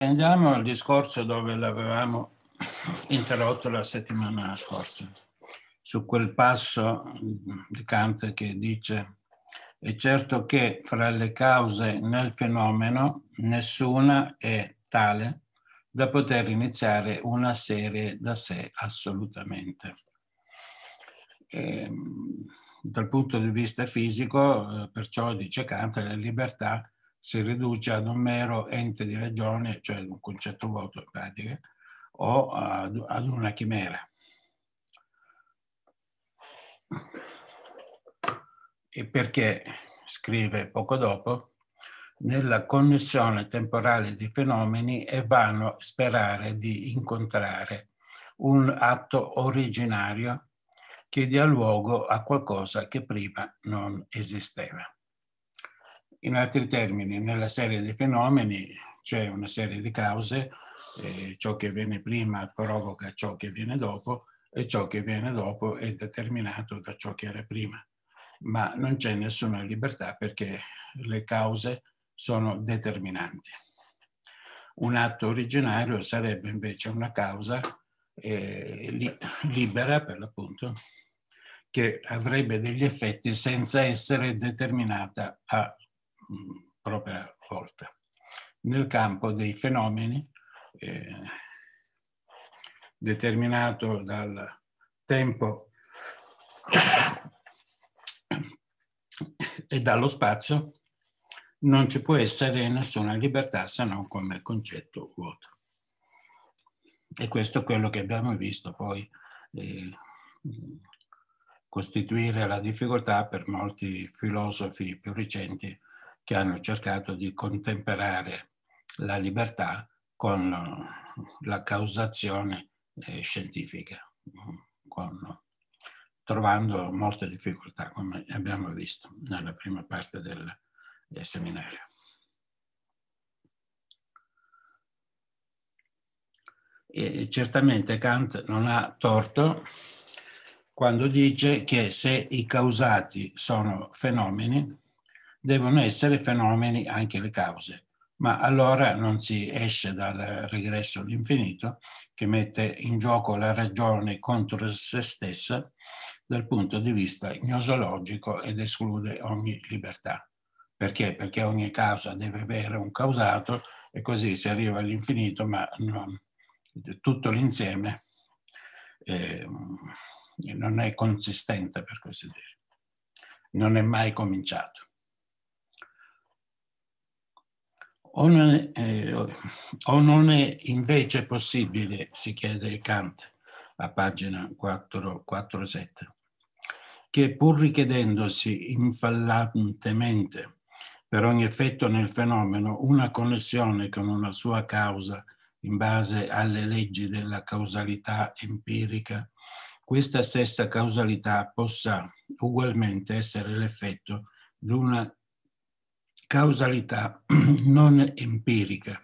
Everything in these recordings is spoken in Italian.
Andiamo al discorso dove l'avevamo interrotto la settimana scorsa, su quel passo di Kant che dice è certo che fra le cause nel fenomeno nessuna è tale da poter iniziare una serie da sé assolutamente. E, ehm, dal punto di vista fisico, eh, perciò dice Kant, la libertà si riduce ad un mero ente di ragione, cioè un concetto vuoto in pratica, o ad, ad una chimera. E perché, scrive poco dopo, nella connessione temporale di fenomeni è vano sperare di incontrare un atto originario che dia luogo a qualcosa che prima non esisteva. In altri termini, nella serie di fenomeni c'è una serie di cause, eh, ciò che viene prima provoca ciò che viene dopo e ciò che viene dopo è determinato da ciò che era prima. Ma non c'è nessuna libertà perché le cause sono determinanti. Un atto originario sarebbe invece una causa eh, li, libera, per l'appunto, che avrebbe degli effetti senza essere determinata a propria volta. Nel campo dei fenomeni, eh, determinato dal tempo e dallo spazio, non ci può essere nessuna libertà se non come concetto vuoto. E questo è quello che abbiamo visto poi eh, costituire la difficoltà per molti filosofi più recenti che hanno cercato di contemperare la libertà con la causazione eh, scientifica, con, trovando molte difficoltà, come abbiamo visto nella prima parte del, del seminario. E certamente Kant non ha torto quando dice che se i causati sono fenomeni, devono essere fenomeni anche le cause, ma allora non si esce dal regresso all'infinito che mette in gioco la ragione contro se stessa dal punto di vista gnosologico ed esclude ogni libertà. Perché? Perché ogni causa deve avere un causato e così si arriva all'infinito, ma non, tutto l'insieme eh, non è consistente, per così dire. Non è mai cominciato. O non, è, eh, o non è invece possibile, si chiede Kant a pagina 447, che pur richiedendosi infallantemente per ogni effetto nel fenomeno una connessione con una sua causa in base alle leggi della causalità empirica, questa stessa causalità possa ugualmente essere l'effetto di una causalità non empirica,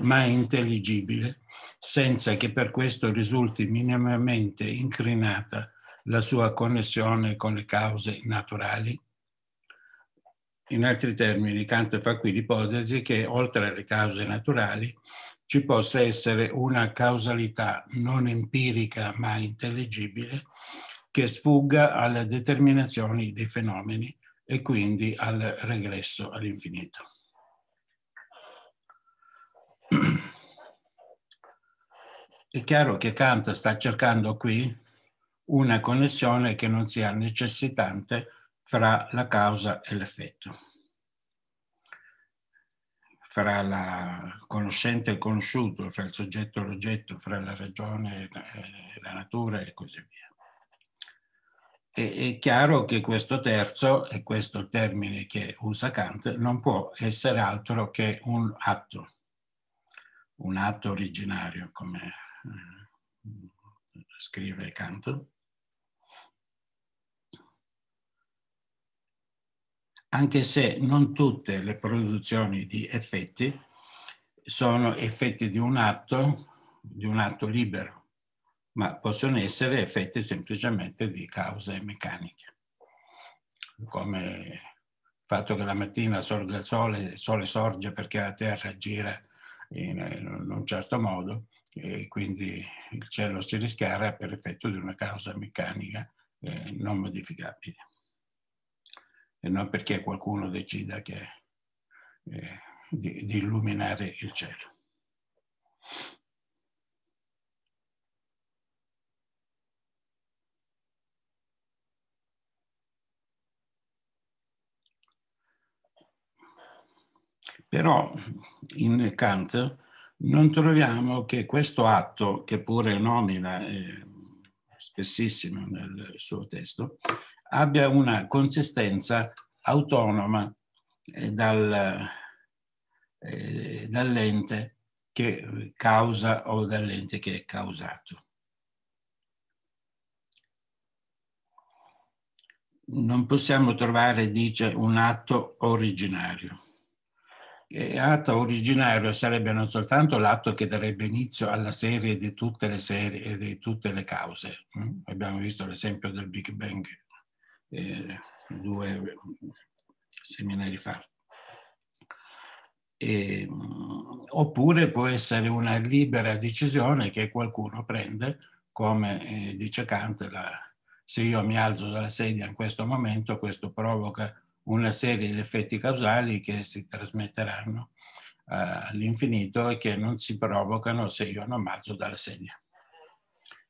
ma intelligibile, senza che per questo risulti minimamente incrinata la sua connessione con le cause naturali? In altri termini, Kant fa qui l'ipotesi che oltre alle cause naturali ci possa essere una causalità non empirica ma intelligibile che sfugga alle determinazioni dei fenomeni e quindi al regresso all'infinito. È chiaro che Kant sta cercando qui una connessione che non sia necessitante fra la causa e l'effetto, fra la conoscente e il conosciuto, fra il soggetto e l'oggetto, fra la ragione e la natura e così via. È chiaro che questo terzo, e questo è il termine che usa Kant, non può essere altro che un atto, un atto originario, come eh, scrive Kant. Anche se non tutte le produzioni di effetti sono effetti di un atto, di un atto libero ma possono essere effetti semplicemente di cause meccaniche, come il fatto che la mattina sorga il sole, il sole sorge perché la Terra gira in, in un certo modo e quindi il cielo si rischiara per effetto di una causa meccanica eh, non modificabile e non perché qualcuno decida che, eh, di, di illuminare il cielo. Però in Kant non troviamo che questo atto, che pure nomina eh, spessissimo nel suo testo, abbia una consistenza autonoma eh, dal, eh, dall'ente che causa o dall'ente che è causato. Non possiamo trovare, dice, un atto originario atto originario sarebbe non soltanto l'atto che darebbe inizio alla serie di tutte le serie e di tutte le cause. Mm? Abbiamo visto l'esempio del Big Bang eh, due seminari fa. E, oppure può essere una libera decisione che qualcuno prende, come eh, dice Kant, la, se io mi alzo dalla sedia in questo momento, questo provoca una serie di effetti causali che si trasmetteranno uh, all'infinito e che non si provocano se io non alzo dalla sedia.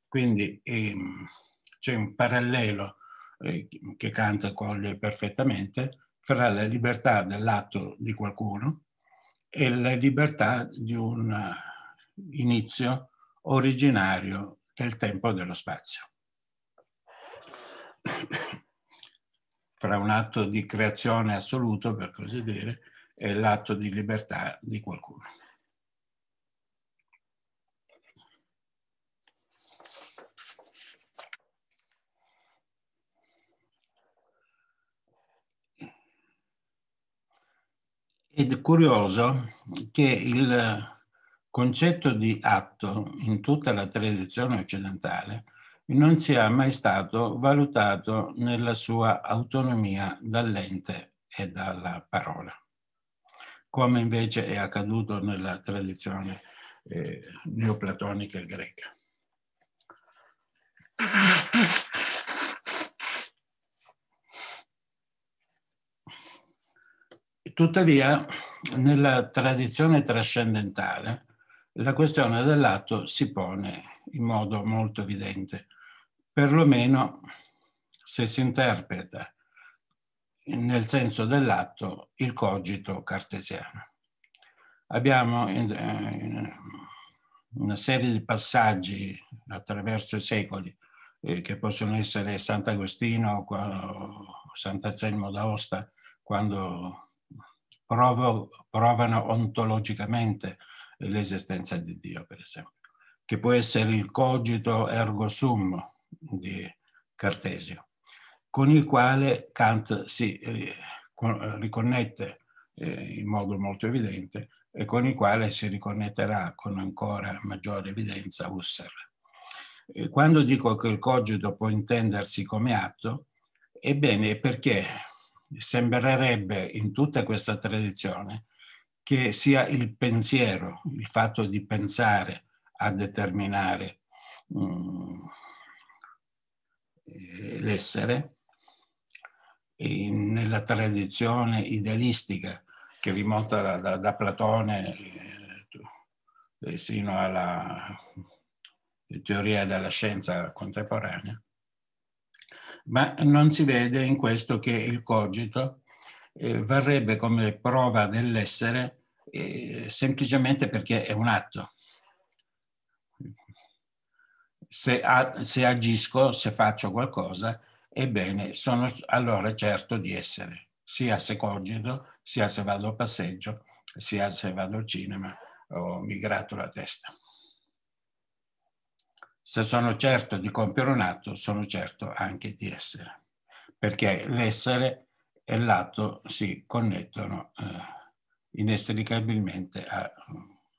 Quindi ehm, c'è un parallelo eh, che Kant coglie perfettamente fra la libertà dell'atto di qualcuno e la libertà di un inizio originario del tempo e dello spazio fra un atto di creazione assoluto, per così dire, e l'atto di libertà di qualcuno. Ed è curioso che il concetto di atto in tutta la tradizione occidentale non sia mai stato valutato nella sua autonomia dall'ente e dalla parola, come invece è accaduto nella tradizione eh, neoplatonica greca. Tuttavia, nella tradizione trascendentale, la questione dell'atto si pone in modo molto evidente perlomeno se si interpreta nel senso dell'atto il cogito cartesiano. Abbiamo una serie di passaggi attraverso i secoli eh, che possono essere Sant'Agostino o Sant'Anselmo d'Aosta quando provano ontologicamente l'esistenza di Dio, per esempio, che può essere il cogito ergo sum, di Cartesio, con il quale Kant si riconnette eh, in modo molto evidente e con il quale si riconnetterà con ancora maggiore evidenza Husserl. Quando dico che il cogito può intendersi come atto, ebbene perché sembrerebbe in tutta questa tradizione che sia il pensiero, il fatto di pensare a determinare um, eh, l'essere nella tradizione idealistica che rimonta da, da, da Platone eh, sino alla teoria della scienza contemporanea, ma non si vede in questo che il cogito eh, varrebbe come prova dell'essere eh, semplicemente perché è un atto se, se agisco, se faccio qualcosa, ebbene, sono allora certo di essere, sia se cogito, sia se vado a passeggio, sia se vado al cinema o mi gratto la testa. Se sono certo di compiere un atto, sono certo anche di essere, perché l'essere e l'atto si connettono eh, inestricabilmente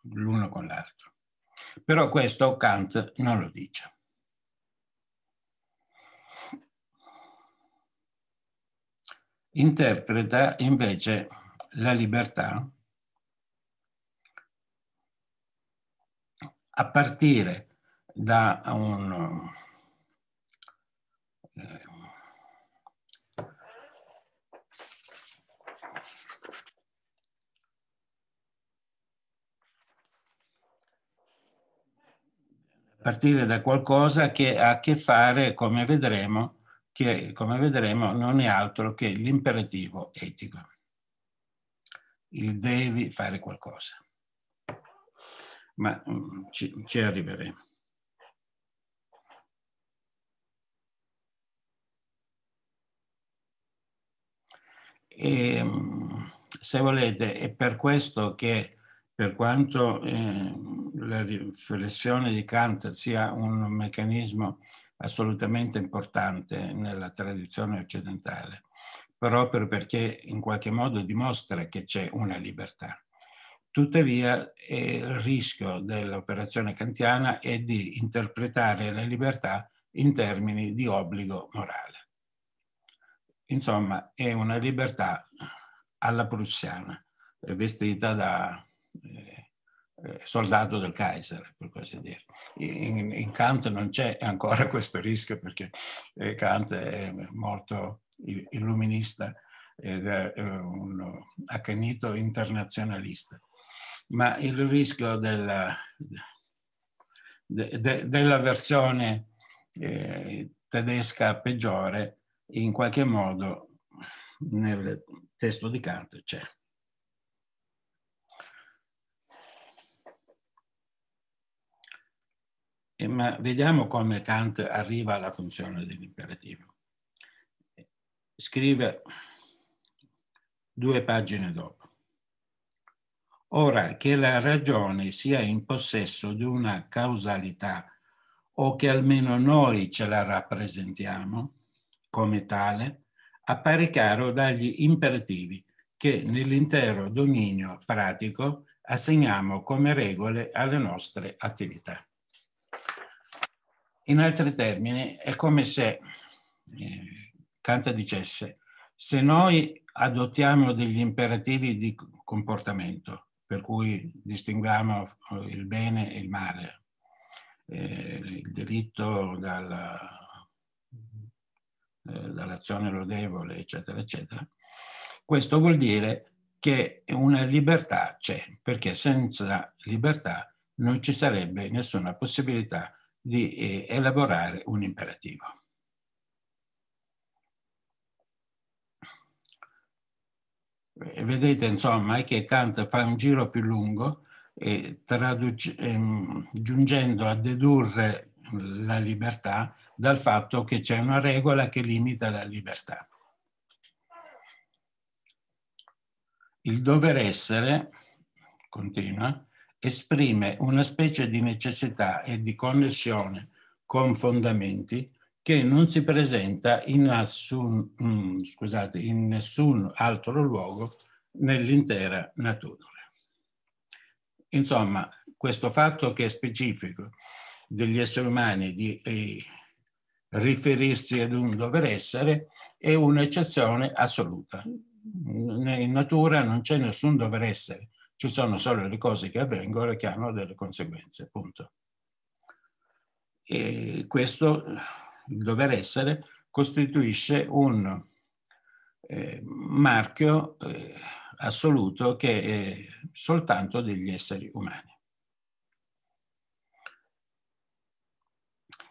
l'uno con l'altro. Però questo Kant non lo dice. Interpreta invece la libertà a partire da un... partire da qualcosa che ha a che fare, come vedremo, che come vedremo non è altro che l'imperativo etico. Il devi fare qualcosa. Ma mm, ci, ci arriveremo. E, mm, se volete, è per questo che per quanto eh, la riflessione di Kant sia un meccanismo assolutamente importante nella tradizione occidentale, proprio perché in qualche modo dimostra che c'è una libertà. Tuttavia il rischio dell'operazione kantiana è di interpretare la libertà in termini di obbligo morale. Insomma, è una libertà alla prussiana, vestita da eh, eh, soldato del Kaiser, per così dire. In, in Kant non c'è ancora questo rischio perché eh, Kant è molto illuminista ed è un accanito internazionalista. Ma il rischio della, de, de, della versione eh, tedesca peggiore in qualche modo nel testo di Kant c'è. Ma vediamo come Kant arriva alla funzione dell'imperativo. Scrive due pagine dopo. Ora che la ragione sia in possesso di una causalità o che almeno noi ce la rappresentiamo come tale, appare chiaro dagli imperativi che nell'intero dominio pratico assegniamo come regole alle nostre attività. In altri termini, è come se eh, Kant dicesse, se noi adottiamo degli imperativi di comportamento, per cui distinguiamo il bene e il male, eh, il diritto dalla, eh, dall'azione lodevole, eccetera, eccetera, questo vuol dire che una libertà c'è, perché senza libertà non ci sarebbe nessuna possibilità di eh, elaborare un imperativo. Vedete insomma che Kant fa un giro più lungo e ehm, giungendo a dedurre la libertà dal fatto che c'è una regola che limita la libertà. Il dover essere, continua, esprime una specie di necessità e di connessione con fondamenti che non si presenta in nessun, mm, scusate, in nessun altro luogo nell'intera natura. Insomma, questo fatto che è specifico degli esseri umani di eh, riferirsi ad un dover essere è un'eccezione assoluta. In natura non c'è nessun dover essere, ci sono solo le cose che avvengono e che hanno delle conseguenze, punto. E questo, il dover essere, costituisce un eh, marchio eh, assoluto che è soltanto degli esseri umani.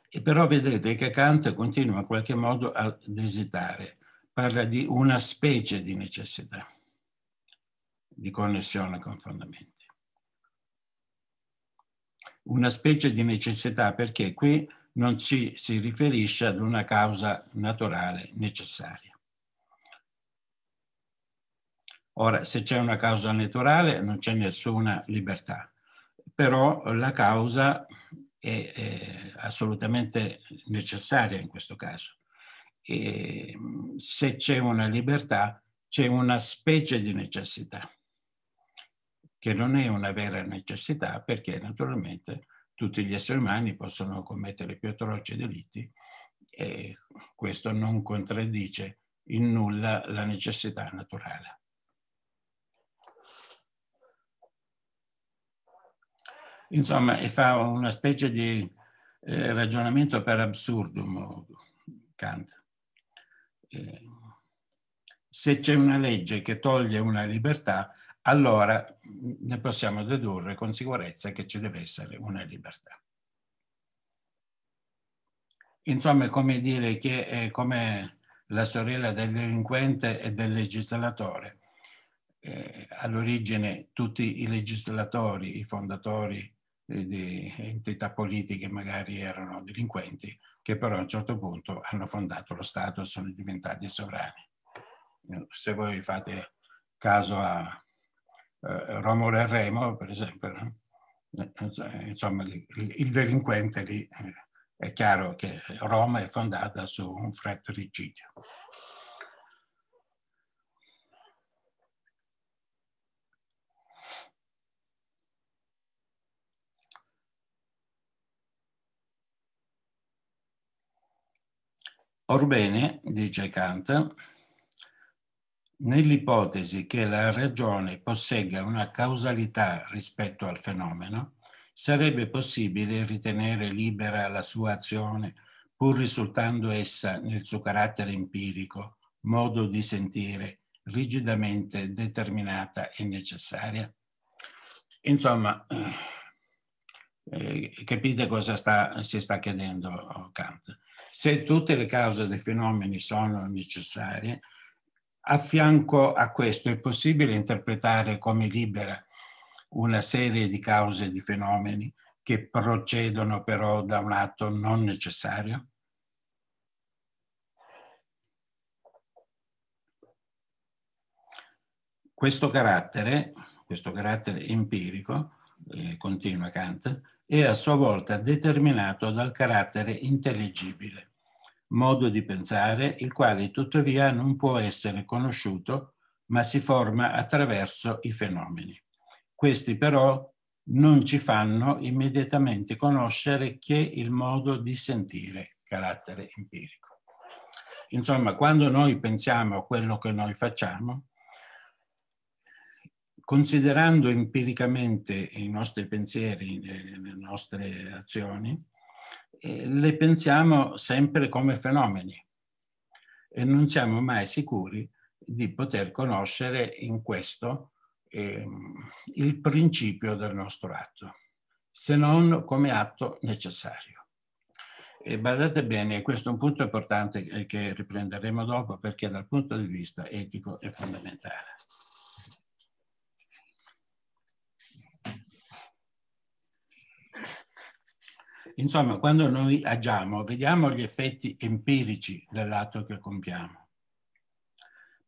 E però vedete che Kant continua in qualche modo ad esitare, parla di una specie di necessità di connessione con fondamenti. Una specie di necessità perché qui non ci si riferisce ad una causa naturale necessaria. Ora, se c'è una causa naturale non c'è nessuna libertà, però la causa è, è assolutamente necessaria in questo caso. E se c'è una libertà, c'è una specie di necessità che non è una vera necessità perché naturalmente tutti gli esseri umani possono commettere più atroci delitti e questo non contraddice in nulla la necessità naturale. Insomma, fa una specie di eh, ragionamento per absurdum, Kant. Eh, se c'è una legge che toglie una libertà, allora ne possiamo dedurre con sicurezza che ci deve essere una libertà. Insomma, è come dire che è come la sorella del delinquente e del legislatore. Eh, all'origine tutti i legislatori, i fondatori eh, di entità politiche magari erano delinquenti, che però a un certo punto hanno fondato lo Stato e sono diventati sovrani. Se voi fate caso a Romolo e Remo, per esempio, no? Eh, insomma, il delinquente lì eh, è chiaro che Roma è fondata su un fratricidio. Orbene, dice Kant, nell'ipotesi che la ragione possegga una causalità rispetto al fenomeno, sarebbe possibile ritenere libera la sua azione pur risultando essa nel suo carattere empirico, modo di sentire, rigidamente determinata e necessaria? Insomma, eh, capite cosa sta, si sta chiedendo Kant. Se tutte le cause dei fenomeni sono necessarie, a fianco a questo è possibile interpretare come libera una serie di cause di fenomeni che procedono però da un atto non necessario? Questo carattere, questo carattere empirico, eh, continua Kant, è a sua volta determinato dal carattere intelligibile, modo di pensare il quale tuttavia non può essere conosciuto, ma si forma attraverso i fenomeni. Questi però non ci fanno immediatamente conoscere che il modo di sentire carattere empirico. Insomma, quando noi pensiamo a quello che noi facciamo, considerando empiricamente i nostri pensieri, le nostre azioni, le pensiamo sempre come fenomeni e non siamo mai sicuri di poter conoscere in questo eh, il principio del nostro atto, se non come atto necessario. E badate bene, questo è un punto importante che riprenderemo dopo perché dal punto di vista etico è fondamentale. Insomma, quando noi agiamo, vediamo gli effetti empirici dell'atto che compiamo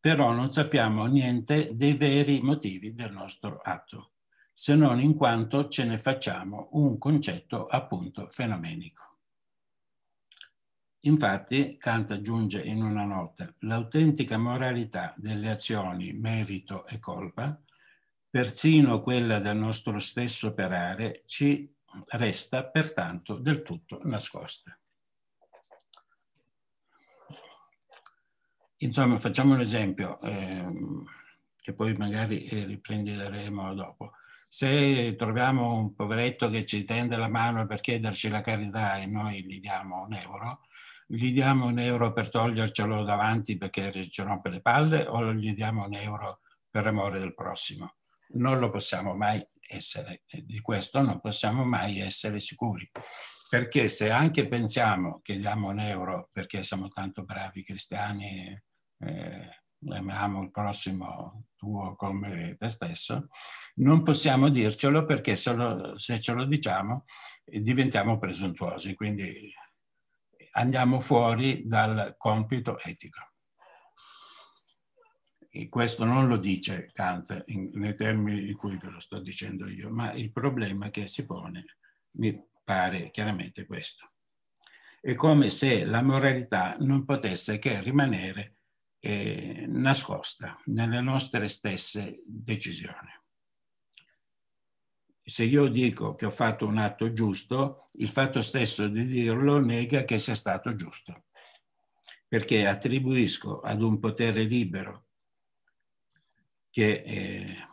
però non sappiamo niente dei veri motivi del nostro atto, se non in quanto ce ne facciamo un concetto appunto fenomenico. Infatti, Kant aggiunge in una nota, l'autentica moralità delle azioni, merito e colpa, persino quella del nostro stesso operare, ci resta pertanto del tutto nascosta. Insomma, facciamo un esempio, ehm, che poi magari eh, riprenderemo dopo. Se troviamo un poveretto che ci tende la mano per chiederci la carità e noi gli diamo un euro, gli diamo un euro per togliercelo davanti perché ci rompe le palle o gli diamo un euro per amore del prossimo? Non lo possiamo mai essere, di questo non possiamo mai essere sicuri. Perché se anche pensiamo che diamo un euro perché siamo tanto bravi cristiani eh, amiamo il prossimo tuo come te stesso, non possiamo dircelo perché se, lo, se ce lo diciamo eh, diventiamo presuntuosi, quindi andiamo fuori dal compito etico. E questo non lo dice Kant in, nei termini in cui ve lo sto dicendo io, ma il problema che si pone mi pare chiaramente questo. È come se la moralità non potesse che rimanere eh, nascosta nelle nostre stesse decisioni. Se io dico che ho fatto un atto giusto, il fatto stesso di dirlo nega che sia stato giusto, perché attribuisco ad un potere libero che eh,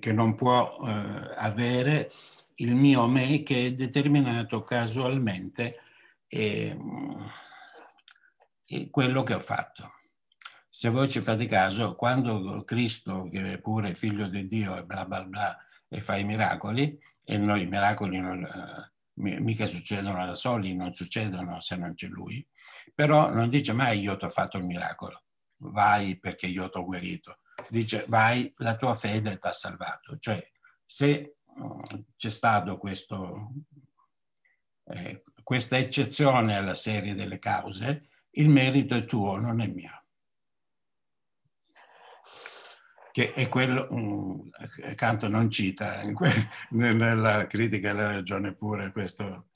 che non può eh, avere il mio me che è determinato casualmente e, e quello che ho fatto. Se voi ci fate caso, quando Cristo, che è pure figlio di Dio e bla bla bla, e fa i miracoli, e noi i miracoli non, eh, mica succedono da soli, non succedono se non c'è lui, però non dice mai io ti ho fatto il miracolo, vai perché io ti ho guarito, dice vai, la tua fede ti ha salvato, cioè se uh, c'è stato questo, eh, questa eccezione alla serie delle cause, il merito è tuo, non è mio. che è quello, um, Kant non cita nella critica della ragione pure questo,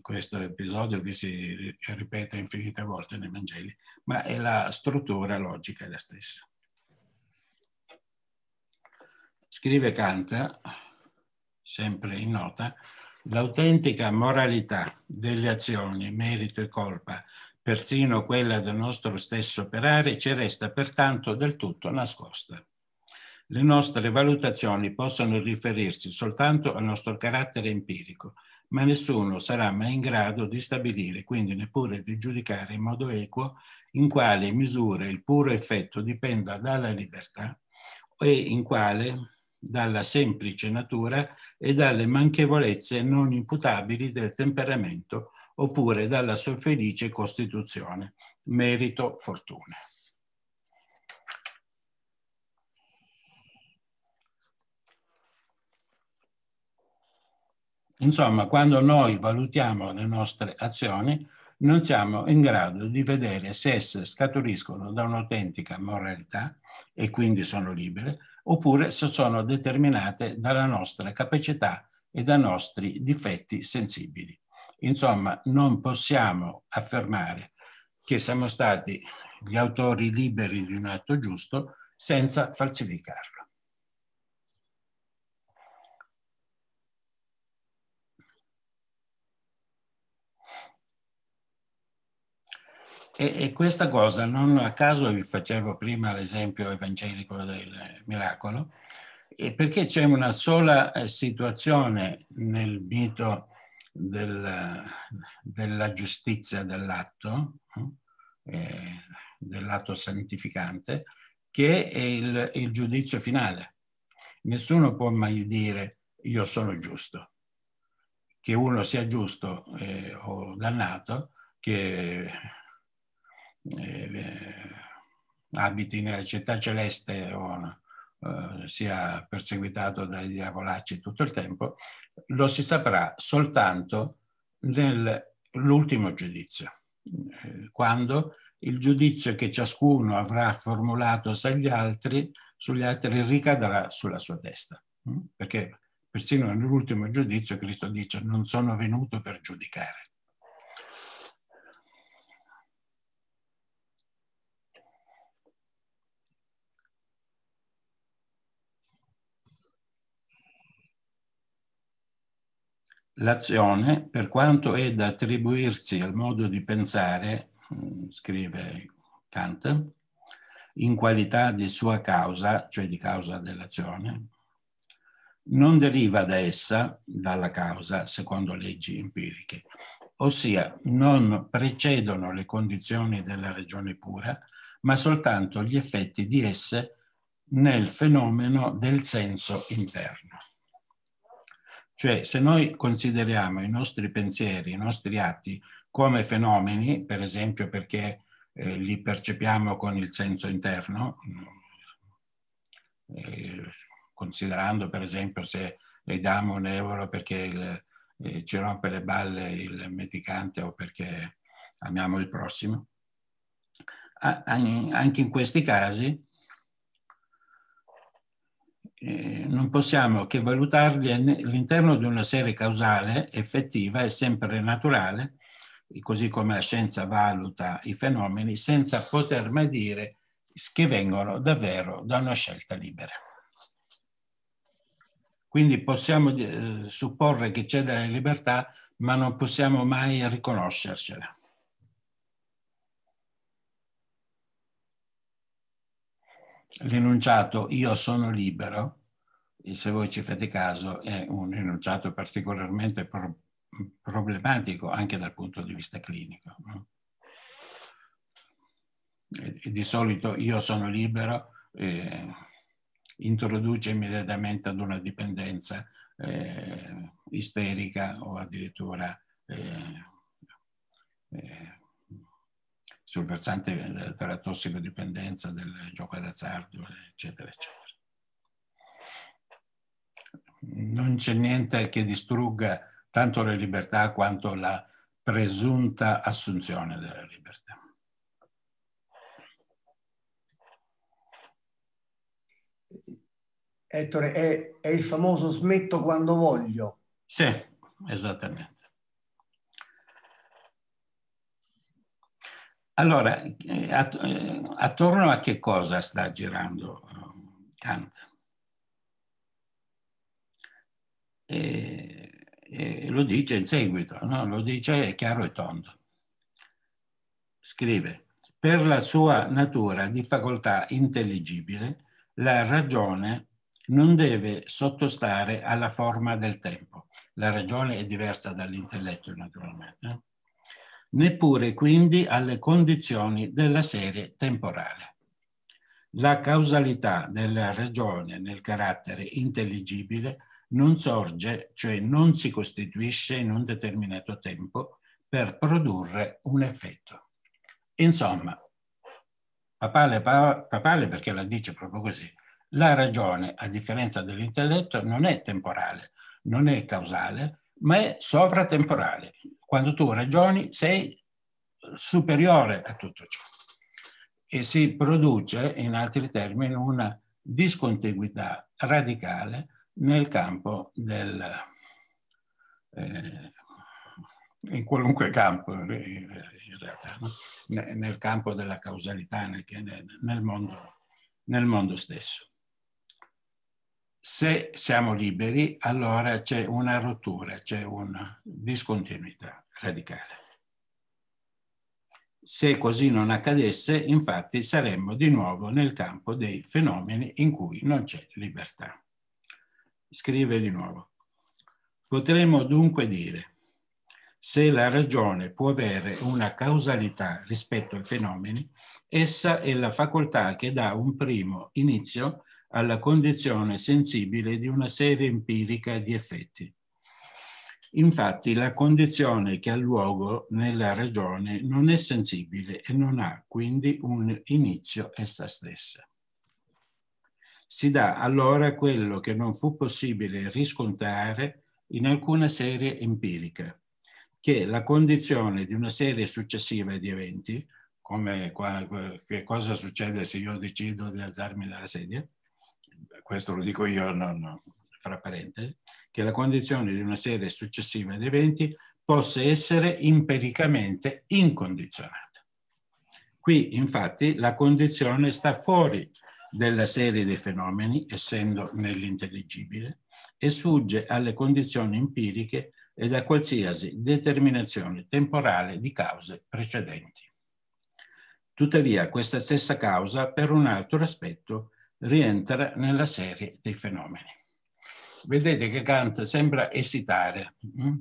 questo episodio che si ripete infinite volte nei Vangeli, ma è la struttura logica è la stessa. Scrive Kant, sempre in nota, l'autentica moralità delle azioni, merito e colpa persino quella del nostro stesso operare, ci resta pertanto del tutto nascosta. Le nostre valutazioni possono riferirsi soltanto al nostro carattere empirico, ma nessuno sarà mai in grado di stabilire, quindi neppure di giudicare in modo equo, in quale misura il puro effetto dipenda dalla libertà e in quale dalla semplice natura e dalle manchevolezze non imputabili del temperamento oppure dalla sua felice costituzione. Merito, fortuna. Insomma, quando noi valutiamo le nostre azioni, non siamo in grado di vedere se esse scaturiscono da un'autentica moralità e quindi sono libere, oppure se sono determinate dalla nostra capacità e dai nostri difetti sensibili. Insomma, non possiamo affermare che siamo stati gli autori liberi di un atto giusto senza falsificarlo. E, e, questa cosa non a caso vi facevo prima l'esempio evangelico del miracolo, perché c'è una sola eh, situazione nel mito del, della giustizia dell'atto, eh, dell'atto santificante, che è il, il giudizio finale. Nessuno può mai dire io sono giusto. Che uno sia giusto eh, o dannato, che eh, abiti nella città celeste o eh, sia perseguitato dai diavolacci tutto il tempo, lo si saprà soltanto nell'ultimo giudizio, eh, quando il giudizio che ciascuno avrà formulato sugli altri, sugli altri ricadrà sulla sua testa. Mm? Perché persino nell'ultimo giudizio Cristo dice non sono venuto per giudicare. L'azione, per quanto è da attribuirsi al modo di pensare, mm, scrive Kant, in qualità di sua causa, cioè di causa dell'azione, non deriva da essa, dalla causa, secondo leggi empiriche, ossia non precedono le condizioni della ragione pura, ma soltanto gli effetti di esse nel fenomeno del senso interno. Cioè, se noi consideriamo i nostri pensieri, i nostri atti come fenomeni, per esempio perché eh, li percepiamo con il senso interno, eh, considerando per esempio se le diamo un euro perché il, eh, ci rompe le balle il medicante o perché amiamo il prossimo, anche in questi casi eh, non possiamo che valutarli all'interno di una serie causale effettiva e sempre naturale, così come la scienza valuta i fenomeni, senza poter mai dire che vengono davvero da una scelta libera. Quindi possiamo eh, supporre che c'è della libertà, ma non possiamo mai riconoscercela. L'enunciato io sono libero, e se voi ci fate caso è un enunciato particolarmente pro problematico anche dal punto di vista clinico. E, e di solito io sono libero eh, introduce immediatamente ad una dipendenza eh, isterica o addirittura eh, eh sul versante della tossicodipendenza, del gioco d'azzardo, eccetera, eccetera. Non c'è niente che distrugga tanto la libertà quanto la presunta assunzione della libertà. Ettore, è, è il famoso smetto quando voglio. Sì, esattamente. Allora, eh, eh, attorno a che cosa sta girando eh, Kant? E, e lo dice in seguito, no? lo dice chiaro e tondo. Scrive, per la sua natura di facoltà intelligibile, la ragione non deve sottostare alla forma del tempo. La ragione è diversa dall'intelletto, naturalmente neppure quindi alle condizioni della serie temporale. La causalità della ragione nel carattere intelligibile non sorge, cioè non si costituisce in un determinato tempo per produrre un effetto. Insomma, papale, papale perché la dice proprio così, la ragione, a differenza dell'intelletto, non è temporale, non è causale, ma è sovratemporale. Quando tu ragioni sei superiore a tutto ciò e si produce, in altri termini, una discontinuità radicale nel campo del, eh, in qualunque campo in realtà, no? nel campo della causalità, nel, mondo, nel mondo stesso. Se siamo liberi, allora c'è una rottura, c'è una discontinuità radicale. Se così non accadesse, infatti, saremmo di nuovo nel campo dei fenomeni in cui non c'è libertà. Scrive di nuovo. Potremmo dunque dire, se la ragione può avere una causalità rispetto ai fenomeni, essa è la facoltà che dà un primo inizio alla condizione sensibile di una serie empirica di effetti. Infatti la condizione che ha luogo nella ragione non è sensibile e non ha quindi un inizio essa stessa. Si dà allora quello che non fu possibile riscontrare in alcuna serie empirica, che la condizione di una serie successiva di eventi, come che cosa succede se io decido di alzarmi dalla sedia, questo lo dico io non, fra parentesi, che la condizione di una serie successiva di eventi possa essere empiricamente incondizionata. Qui infatti la condizione sta fuori della serie dei fenomeni, essendo nell'intelligibile, e sfugge alle condizioni empiriche ed a qualsiasi determinazione temporale di cause precedenti. Tuttavia questa stessa causa, per un altro aspetto, rientra nella serie dei fenomeni. Vedete che Kant sembra esitare. Mm?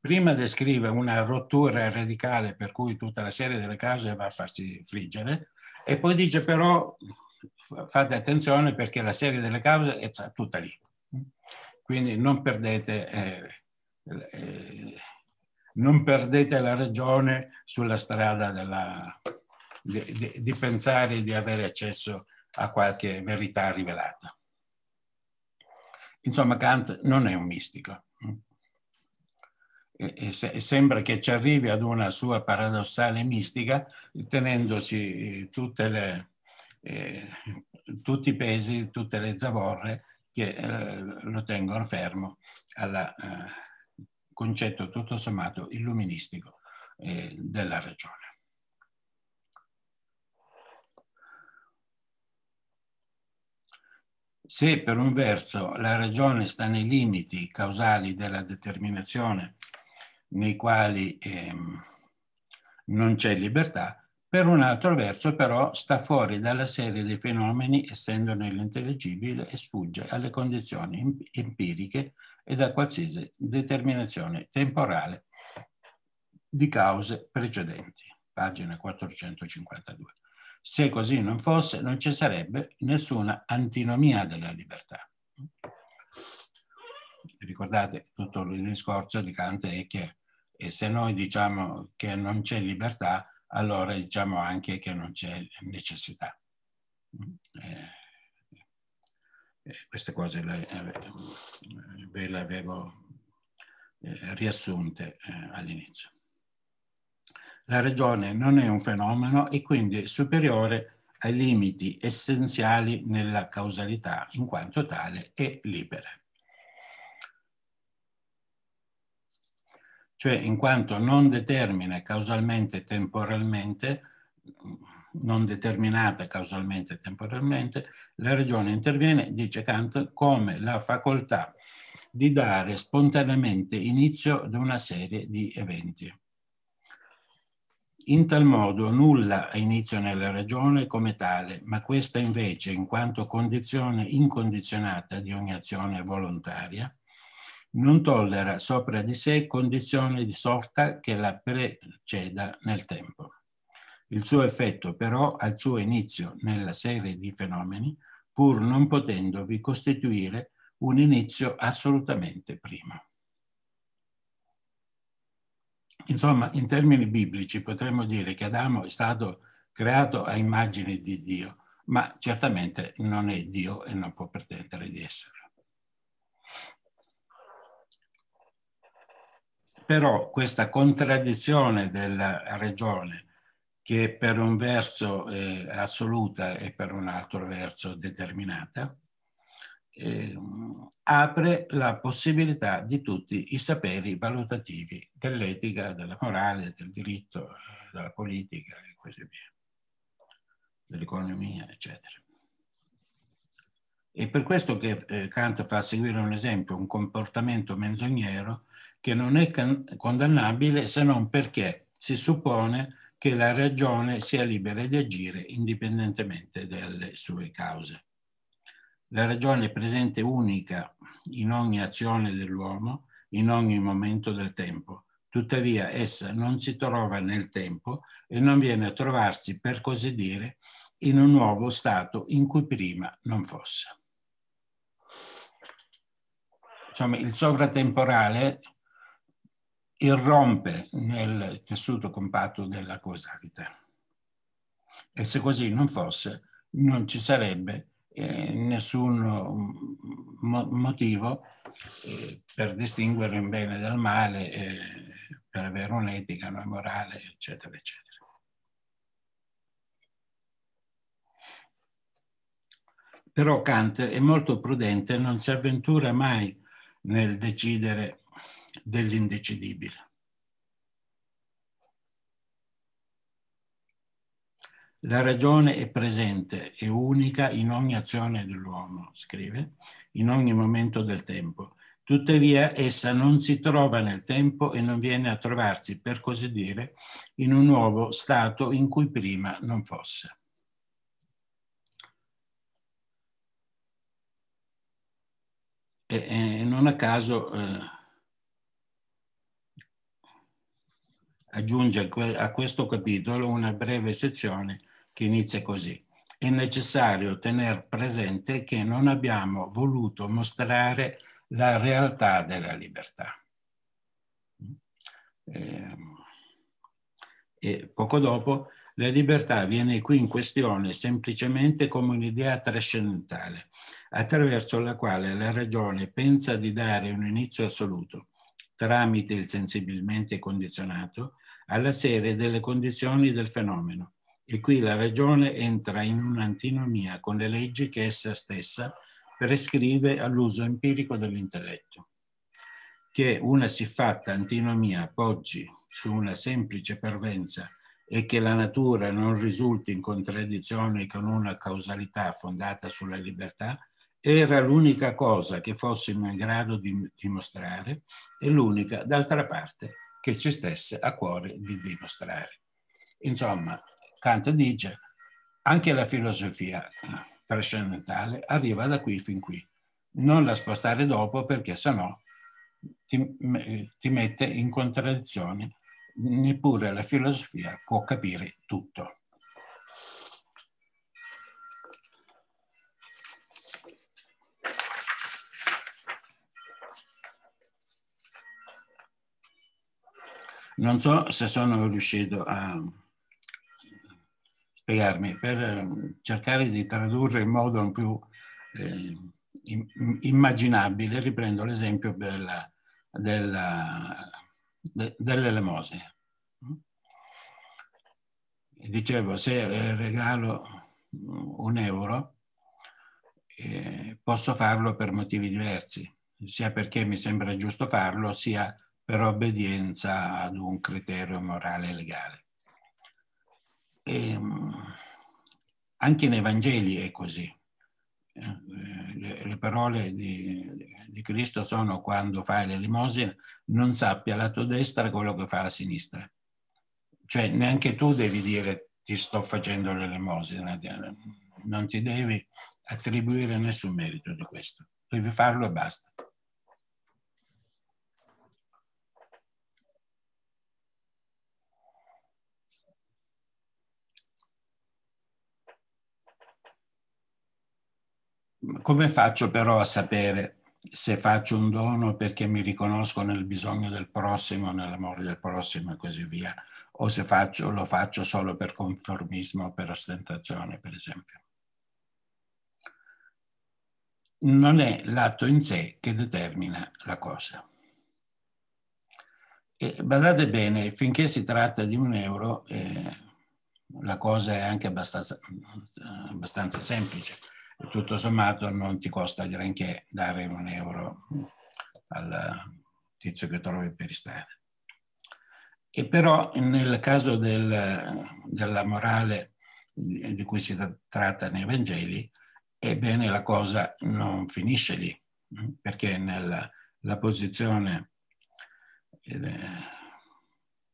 Prima descrive una rottura radicale per cui tutta la serie delle cause va a farsi friggere e poi dice però fate attenzione perché la serie delle cause è tutta lì. Quindi non perdete, eh, eh, non perdete la ragione sulla strada della, di, di, di pensare di avere accesso a qualche verità rivelata. Insomma, Kant non è un mistico. E, se, sembra che ci arrivi ad una sua paradossale mistica tenendosi eh, le, eh, tutti i pesi, tutte le zavorre che eh, lo tengono fermo al eh, concetto tutto sommato illuministico eh, della ragione. Se per un verso la ragione sta nei limiti causali della determinazione nei quali ehm, non c'è libertà, Per un altro verso, però, sta fuori dalla serie dei fenomeni, essendo nell'intelligibile, e sfugge alle condizioni empiriche e da qualsiasi determinazione temporale di cause precedenti. Pagina 452. Se così non fosse, non ci sarebbe nessuna antinomia della libertà. Ricordate, tutto il discorso di Kant è che se noi diciamo che non c'è libertà, allora diciamo anche che non c'è necessità. Eh, eh, queste cose le, eh, ve le avevo eh, riassunte all'inizio. La ragione non è un fenomeno e quindi è superiore ai limiti essenziali nella causalità, in quanto tale è libera. Cioè, in quanto non determina causalmente temporalmente, non determinata causalmente temporalmente, la ragione interviene, dice Kant, come la facoltà di dare spontaneamente inizio ad una serie di eventi. In tal modo nulla ha inizio nella ragione come tale, ma questa invece, in quanto condizione incondizionata di ogni azione volontaria, non tollera sopra di sé condizione di sorta che la preceda nel tempo. Il suo effetto però ha il suo inizio nella serie di fenomeni, pur non potendovi costituire un inizio assolutamente primo. Insomma, in termini biblici potremmo dire che Adamo è stato creato a immagine di Dio, ma certamente non è Dio e non può pretendere di esserlo. Però questa contraddizione della regione, che per un verso è assoluta e per un altro verso determinata, eh, apre la possibilità di tutti i saperi valutativi dell'etica, della morale, del diritto, della politica e così via, dell'economia, eccetera. È per questo che eh, Kant fa seguire un esempio, un comportamento menzognero che non è condannabile se non perché si suppone che la ragione sia libera di agire indipendentemente dalle sue cause. La ragione è presente unica in ogni azione dell'uomo, in ogni momento del tempo. Tuttavia essa non si trova nel tempo e non viene a trovarsi, per così dire, in un nuovo stato in cui prima non fosse. Insomma, il sovratemporale irrompe nel tessuto compatto della causalità. E se così non fosse, non ci sarebbe eh, nessun mm, mo motivo eh, per distinguere il bene dal male, eh, per avere un'etica, una morale, eccetera, eccetera. Però Kant è molto prudente, non si avventura mai nel decidere dell'indecidibile. La ragione è presente e unica in ogni azione dell'uomo, scrive, in ogni momento del tempo. Tuttavia essa non si trova nel tempo e non viene a trovarsi, per così dire, in un nuovo stato in cui prima non fosse. E, e non a caso eh, aggiunge a questo capitolo una breve sezione che inizia così. È necessario tenere presente che non abbiamo voluto mostrare la realtà della libertà. Eh, e poco dopo, la libertà viene qui in questione semplicemente come un'idea trascendentale, attraverso la quale la ragione pensa di dare un inizio assoluto, tramite il sensibilmente condizionato, alla serie delle condizioni del fenomeno, e qui la ragione entra in un'antinomia con le leggi che essa stessa prescrive all'uso empirico dell'intelletto. Che una siffatta antinomia poggi su una semplice pervenza e che la natura non risulti in contraddizione con una causalità fondata sulla libertà, era l'unica cosa che fossimo in grado di dimostrare e l'unica, d'altra parte, che ci stesse a cuore di dimostrare. Insomma, Kant dice anche la filosofia trascendentale arriva da qui fin qui. Non la spostare dopo perché sennò ti, ti mette in contraddizione. Neppure la filosofia può capire tutto. Non so se sono riuscito a spiegarmi per cercare di tradurre in modo più eh, immaginabile, riprendo l'esempio della, della, de, dell'elemosina. Dicevo, se regalo un euro, eh, posso farlo per motivi diversi, sia perché mi sembra giusto farlo, sia per obbedienza ad un criterio morale legale. E, ehm, anche nei Vangeli è così. Eh, le, le parole di, di, Cristo sono quando fai l'elemosina non sappia la tua destra quello che fa la sinistra. Cioè neanche tu devi dire ti sto facendo l'elemosina, non ti devi attribuire nessun merito di questo. Devi farlo e basta. Come faccio però a sapere se faccio un dono perché mi riconosco nel bisogno del prossimo, nell'amore del prossimo e così via, o se faccio, lo faccio solo per conformismo per ostentazione, per esempio. Non è l'atto in sé che determina la cosa. E badate bene, finché si tratta di un euro, eh, la cosa è anche abbastanza, abbastanza semplice tutto sommato non ti costa granché dare un euro al tizio che trovi per strada. E però nel caso del, della morale di cui si tratta nei Vangeli, ebbene la cosa non finisce lì, perché nella posizione, eh,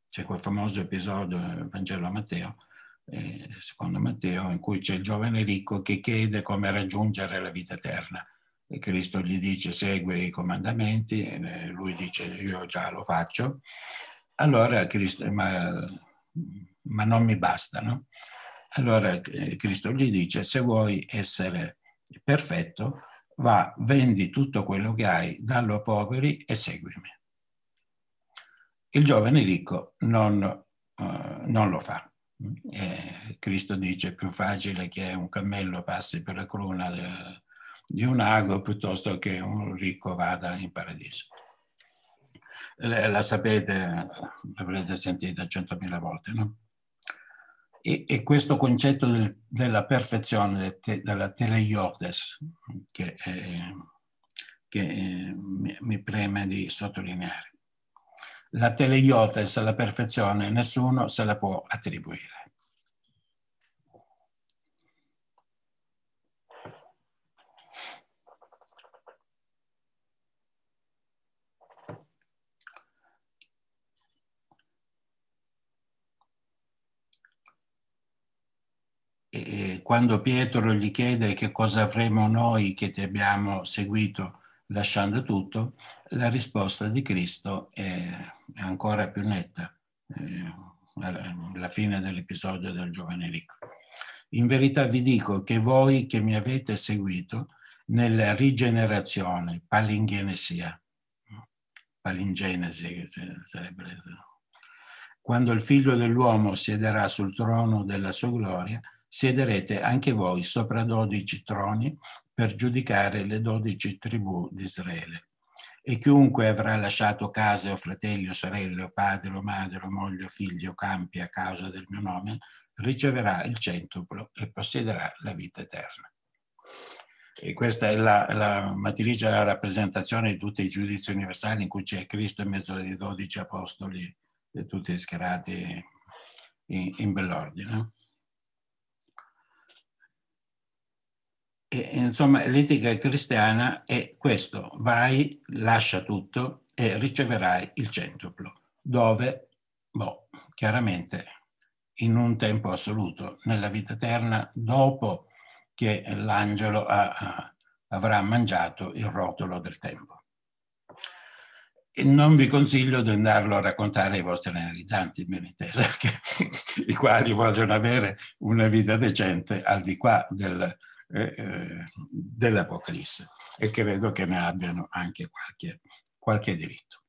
c'è quel famoso episodio del Vangelo a Matteo, eh, secondo Matteo, in cui c'è il giovane ricco che chiede come raggiungere la vita eterna. E Cristo gli dice segui i comandamenti, e lui dice io già lo faccio. Allora Cristo, ma, ma non mi bastano. Allora eh, Cristo gli dice se vuoi essere perfetto, va, vendi tutto quello che hai, dallo a poveri e seguimi. Il giovane ricco non, uh, non lo fa. Eh, Cristo dice è più facile che un cammello passi per la cruna di un ago piuttosto che un ricco vada in paradiso. La, la sapete, l'avrete sentita centomila volte, no? E, e, questo concetto del, della perfezione, de, della teleiotes, che, eh, che eh, mi, mi preme di sottolineare la teleiotes, la perfezione, nessuno se la può attribuire. E quando Pietro gli chiede che cosa avremo noi che ti abbiamo seguito lasciando tutto, la risposta di Cristo è ancora più netta, eh, alla fine dell'episodio del giovane ricco. In verità vi dico che voi che mi avete seguito nella rigenerazione, palingenesia, palingenesi sarebbe, quando il figlio dell'uomo siederà sul trono della sua gloria, siederete anche voi sopra dodici troni per giudicare le dodici tribù di Israele. E chiunque avrà lasciato casa o fratelli o sorelle o padre o madre o moglie o figli o campi a causa del mio nome, riceverà il centuplo e possederà la vita eterna. E questa è la, la matrice, la rappresentazione di tutti i giudizi universali in cui c'è Cristo in mezzo ai dodici apostoli tutti schierati in, in bell'ordine. E, insomma, l'etica cristiana è questo, vai, lascia tutto e riceverai il centuplo, dove, boh, chiaramente in un tempo assoluto, nella vita eterna, dopo che l'angelo ha, ha, avrà mangiato il rotolo del tempo. E non vi consiglio di andarlo a raccontare ai vostri analizzanti, ben inteso, i quali vogliono avere una vita decente al di qua del, eh, eh, dell'Apocalisse e credo che ne abbiano anche qualche, qualche diritto.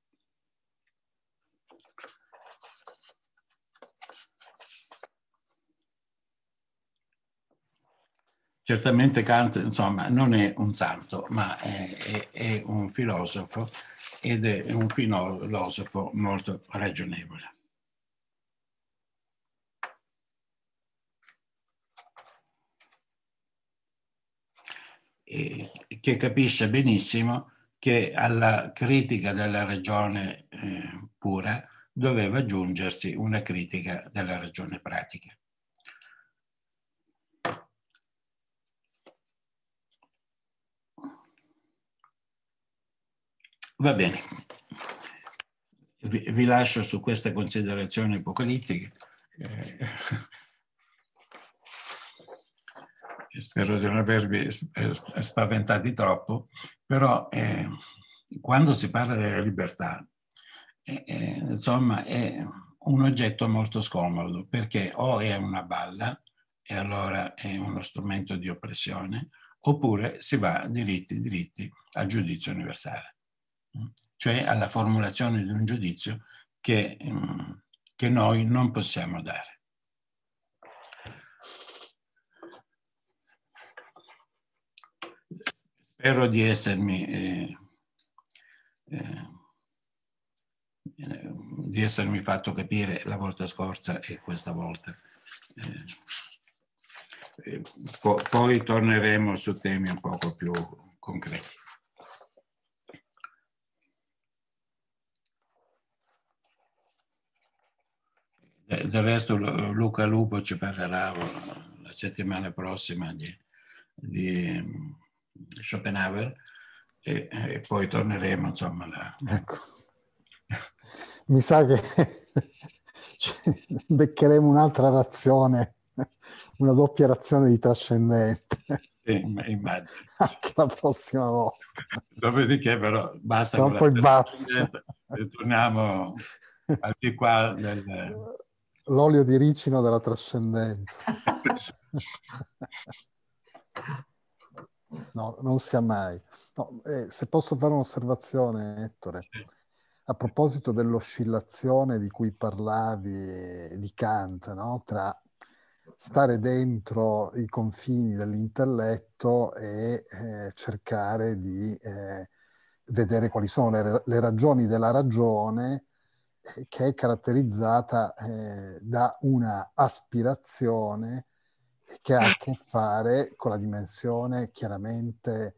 Certamente Kant, insomma, non è un santo, ma è, è, è un filosofo ed è un filosofo molto ragionevole. Che capisce benissimo che alla critica della ragione eh, pura doveva aggiungersi una critica della ragione pratica. Va bene, vi, vi lascio su queste considerazioni apocalittiche. Eh, spero di non avervi spaventati troppo, però eh, quando si parla della libertà, eh, eh, insomma, è un oggetto molto scomodo perché o è una balla e allora è uno strumento di oppressione, oppure si va diritti, diritti al giudizio universale cioè alla formulazione di un giudizio che, mm, che noi non possiamo dare. Spero di essermi, eh, eh, di essermi fatto capire la volta scorsa e questa volta. Eh, eh poi torneremo su temi un poco più concreti. Del resto Luca Lupo ci parlerà la settimana prossima di, di Schopenhauer e, e, poi torneremo insomma là. Ecco. Mi sa che beccheremo un'altra razione, una doppia razione di trascendente. Sì, immagino. Anche la prossima volta. Dopodiché però basta. No, poi basta. E torniamo al di qua del l'olio di ricino della trascendenza. no, non sia mai. No, eh, se posso fare un'osservazione, Ettore, sì. a proposito dell'oscillazione di cui parlavi di Kant, no? tra stare dentro i confini dell'intelletto e eh, cercare di eh, vedere quali sono le, le ragioni della ragione che è caratterizzata eh, da una aspirazione che ha a che fare con la dimensione chiaramente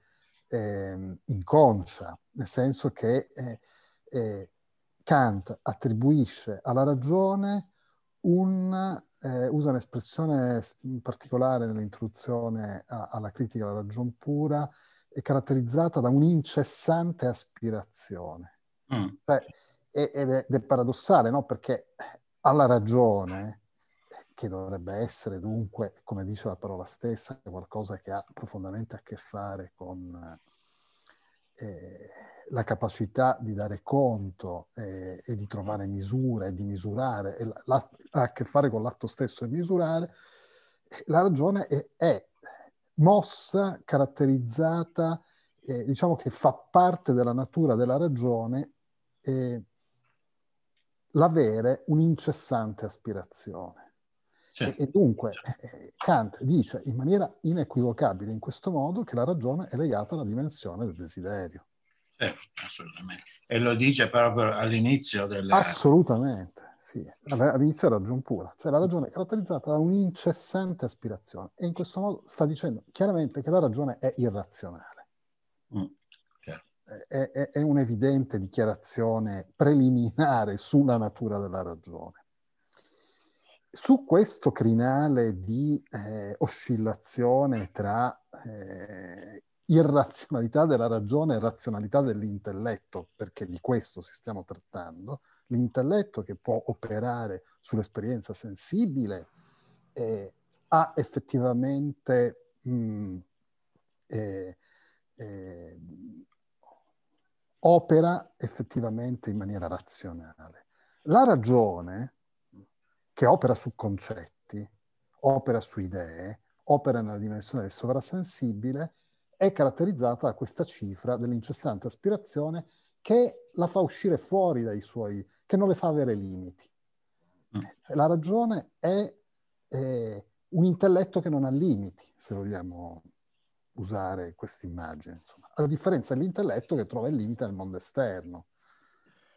eh, inconscia, nel senso che eh, eh, Kant attribuisce alla ragione un, eh, usa un'espressione particolare nell'introduzione a, alla critica alla ragion pura, è caratterizzata da un'incessante aspirazione. Mm. Cioè, ed è, è paradossale, no? Perché alla ragione, che dovrebbe essere dunque, come dice la parola stessa, qualcosa che ha profondamente a che fare con eh, la capacità di dare conto eh, e di trovare misure e di misurare, e ha a che fare con l'atto stesso di misurare, la ragione è, è mossa, caratterizzata, eh, diciamo che fa parte della natura della ragione eh, l'avere un'incessante aspirazione. E, e, dunque eh, Kant dice in maniera inequivocabile in questo modo che la ragione è legata alla dimensione del desiderio. Certo, assolutamente. E lo dice proprio all'inizio del... Assolutamente, sì. All'inizio è ragione pura. Cioè la ragione è caratterizzata da un'incessante aspirazione. E in questo modo sta dicendo chiaramente che la ragione è irrazionale. Mm è, è, è un'evidente dichiarazione preliminare sulla natura della ragione. Su questo crinale di eh, oscillazione tra eh, irrazionalità della ragione e razionalità dell'intelletto, perché di questo si stiamo trattando, l'intelletto che può operare sull'esperienza sensibile eh, ha effettivamente mh, mm, eh, eh, opera effettivamente in maniera razionale. La ragione, che opera su concetti, opera su idee, opera nella dimensione del sovrasensibile, è caratterizzata da questa cifra dell'incessante aspirazione che la fa uscire fuori dai suoi, che non le fa avere limiti. Mm. Cioè, la ragione è eh, un intelletto che non ha limiti, se vogliamo usare questa immagine. A differenza dell'intelletto che trova il limite nel mondo esterno.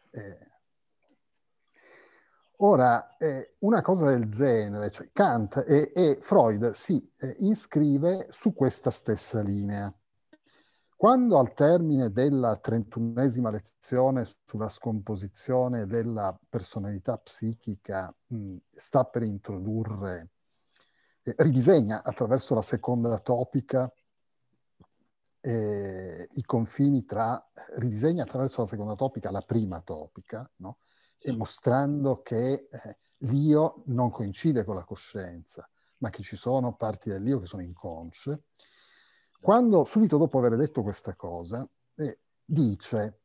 Eh, ora, eh, una cosa del genere, cioè Kant e, e Freud si eh, iscrive su questa stessa linea. Quando al termine della trentunesima lezione sulla scomposizione della personalità psichica mh, sta per introdurre, eh, ridisegna attraverso la seconda topica eh, i confini tra, ridisegna attraverso la seconda topica la prima topica, no? Mostrando che eh, l'io non coincide con la coscienza, ma che ci sono parti dell'io che sono inconsce. Quando, subito dopo aver detto questa cosa, eh, dice,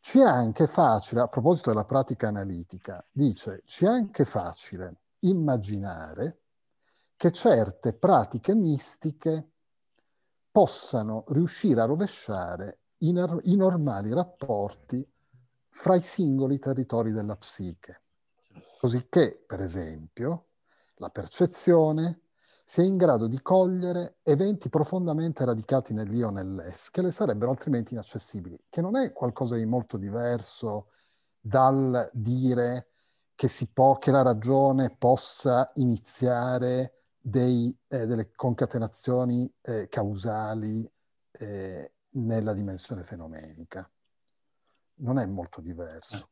ci è anche facile, a proposito della pratica analitica, dice, ci è anche facile immaginare che certe pratiche mistiche possano riuscire a rovesciare i, i normali rapporti fra i singoli territori della psiche. Così che, per esempio, la percezione sia in grado di cogliere eventi profondamente radicati nell'io o nell'es, che le sarebbero altrimenti inaccessibili, che non è qualcosa di molto diverso dal dire che, può, che la ragione possa iniziare dei, eh, delle concatenazioni eh, causali eh, nella dimensione fenomenica. Non è molto diverso.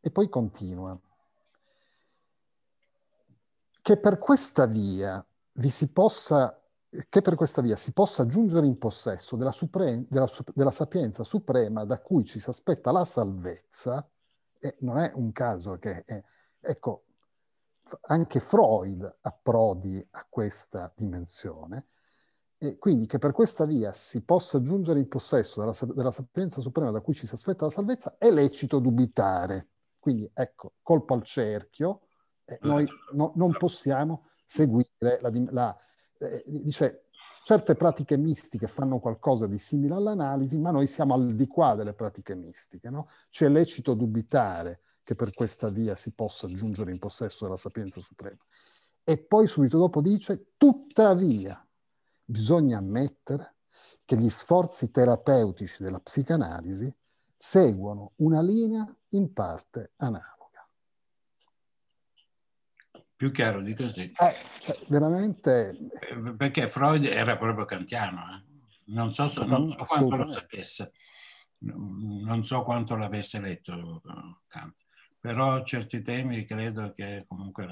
E poi continua. Che per questa via vi si possa che per questa via si possa giungere in possesso della, supre- della, della sapienza suprema da cui ci si aspetta la salvezza, e non è un caso che, eh, ecco, anche Freud approdi a questa dimensione, e quindi che per questa via si possa giungere in possesso della, della sapienza suprema da cui ci si aspetta la salvezza, è lecito dubitare. Quindi ecco, colpo al cerchio, eh, noi no, non possiamo seguire la... la eh, dice, certe pratiche mistiche fanno qualcosa di simile all'analisi, ma noi siamo al di qua delle pratiche mistiche, no? Ci è lecito dubitare che per questa via si possa giungere in possesso della sapienza suprema. E poi subito dopo dice, tuttavia, bisogna ammettere che gli sforzi terapeutici della psicanalisi seguono una linea in parte analoga. Più chiaro di così. Eh, cioè, veramente... Eh, perché Freud era proprio kantiano, eh? non so, so, non so quanto lo sapesse, non so quanto l'avesse letto Kant però certi temi credo che comunque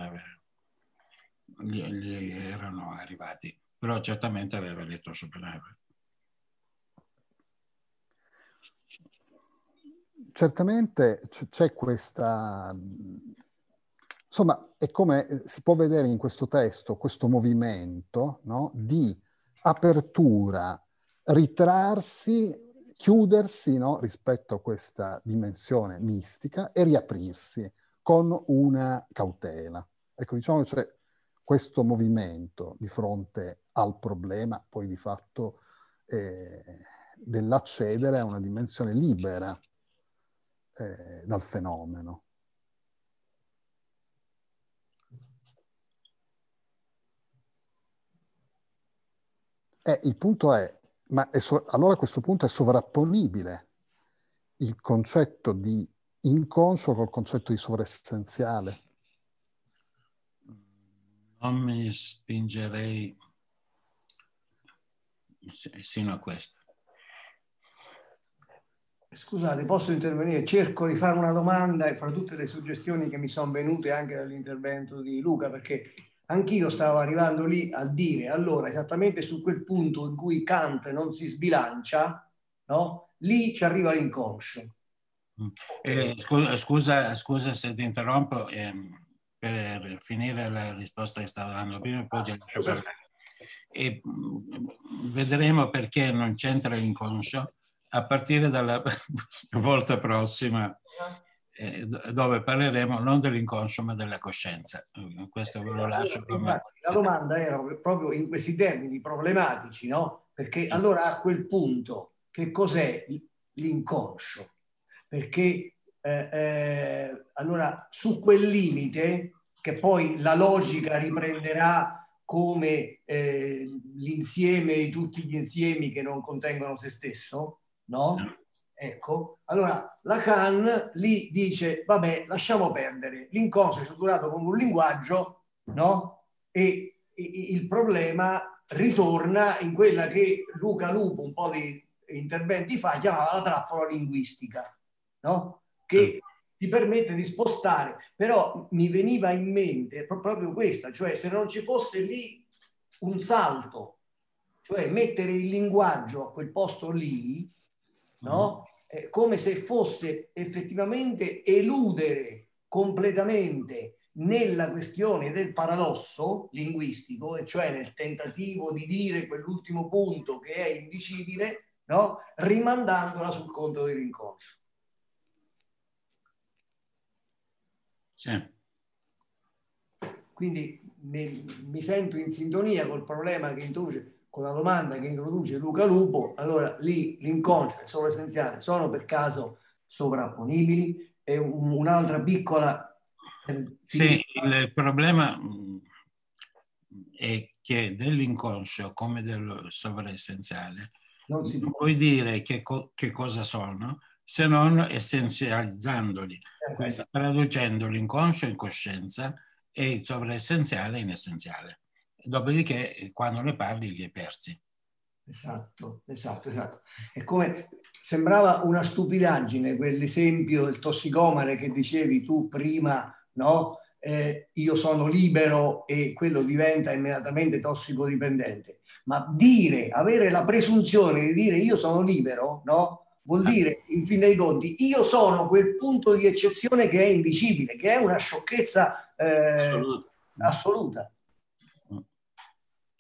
gli erano arrivati, però certamente aveva letto Schopenhauer. Certamente c'è questa, insomma, è come si può vedere in questo testo, questo movimento no? di apertura, ritrarsi chiudersi no, rispetto a questa dimensione mistica e riaprirsi con una cautela. Ecco, diciamo che c'è questo movimento di fronte al problema, poi di fatto eh, dell'accedere a una dimensione libera eh, dal fenomeno. Eh, il punto è, ma so- allora a questo punto è sovrapponibile il concetto di inconscio col concetto di sovraessenziale. Non mi spingerei sino a questo. Scusate, posso intervenire? Cerco di fare una domanda e fra tutte le suggestioni che mi sono venute anche dall'intervento di Luca, perché anch'io stavo arrivando lì a dire, allora, esattamente su quel punto in cui Kant non si sbilancia, no? lì ci arriva l'inconscio. Eh, scusa, scusa, se ti interrompo, eh, per finire la risposta che stavo dando prima, poi ti lascio parlare. E mm, vedremo perché non c'entra l'inconscio a partire dalla volta prossima eh, dove parleremo non dell'inconscio ma della coscienza. Questo ve lo lascio come... La domanda era proprio in questi termini problematici, no? Perché allora a quel punto che cos'è l'inconscio? Perché eh, eh, allora su quel limite che poi la logica riprenderà come eh, l'insieme di tutti gli insiemi che non contengono se stesso, no? Ecco, allora Lacan lì dice, vabbè, lasciamo perdere, l'inconscio è strutturato come un linguaggio, no? E, e il problema ritorna in quella che Luca Lupo un po' di interventi fa chiamava la trappola linguistica, no? Che ti permette di spostare, però mi veniva in mente proprio questa, cioè se non ci fosse lì un salto, cioè mettere il linguaggio a quel posto lì, no? Eh, come se fosse effettivamente eludere completamente nella questione del paradosso linguistico, e cioè nel tentativo di dire quell'ultimo punto che è indicibile, no? rimandandola sul conto dell'inconscio. Sì. Quindi mi, mi, sento in sintonia col problema che introduce con la domanda che introduce Luca Lupo, allora lì l'inconscio e il solo essenziale sono per caso sovrapponibili? E un, un'altra piccola... Eh, sì, il problema mm, è che dell'inconscio come del sovraessenziale non, si non puoi dire che, co- che, cosa sono se non essenzializzandoli, eh, traducendo l'inconscio in coscienza e il sovraessenziale in essenziale dopodiché quando ne parli li hai persi. Esatto, esatto, esatto. È come sembrava una stupidaggine quell'esempio del tossicomane che dicevi tu prima, no? Eh, io sono libero e quello diventa immediatamente tossicodipendente. Ma dire, avere la presunzione di dire io sono libero, no? Vuol ah. dire, in fin dei conti, io sono quel punto di eccezione che è indicibile, che è una sciocchezza eh, assoluta. assoluta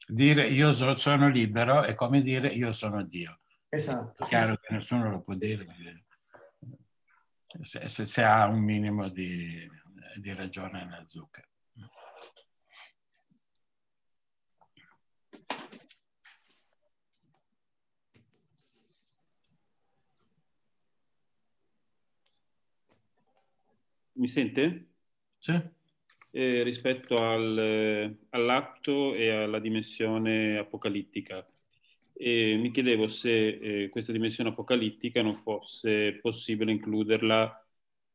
dire io so, sono libero è come dire io sono Dio. Esatto. È chiaro che nessuno lo può dire se, se, se ha un minimo di, di ragione nella zucca. Mi sente? Sì eh, rispetto al, all'atto e alla dimensione apocalittica. E mi chiedevo se eh, questa dimensione apocalittica non fosse possibile includerla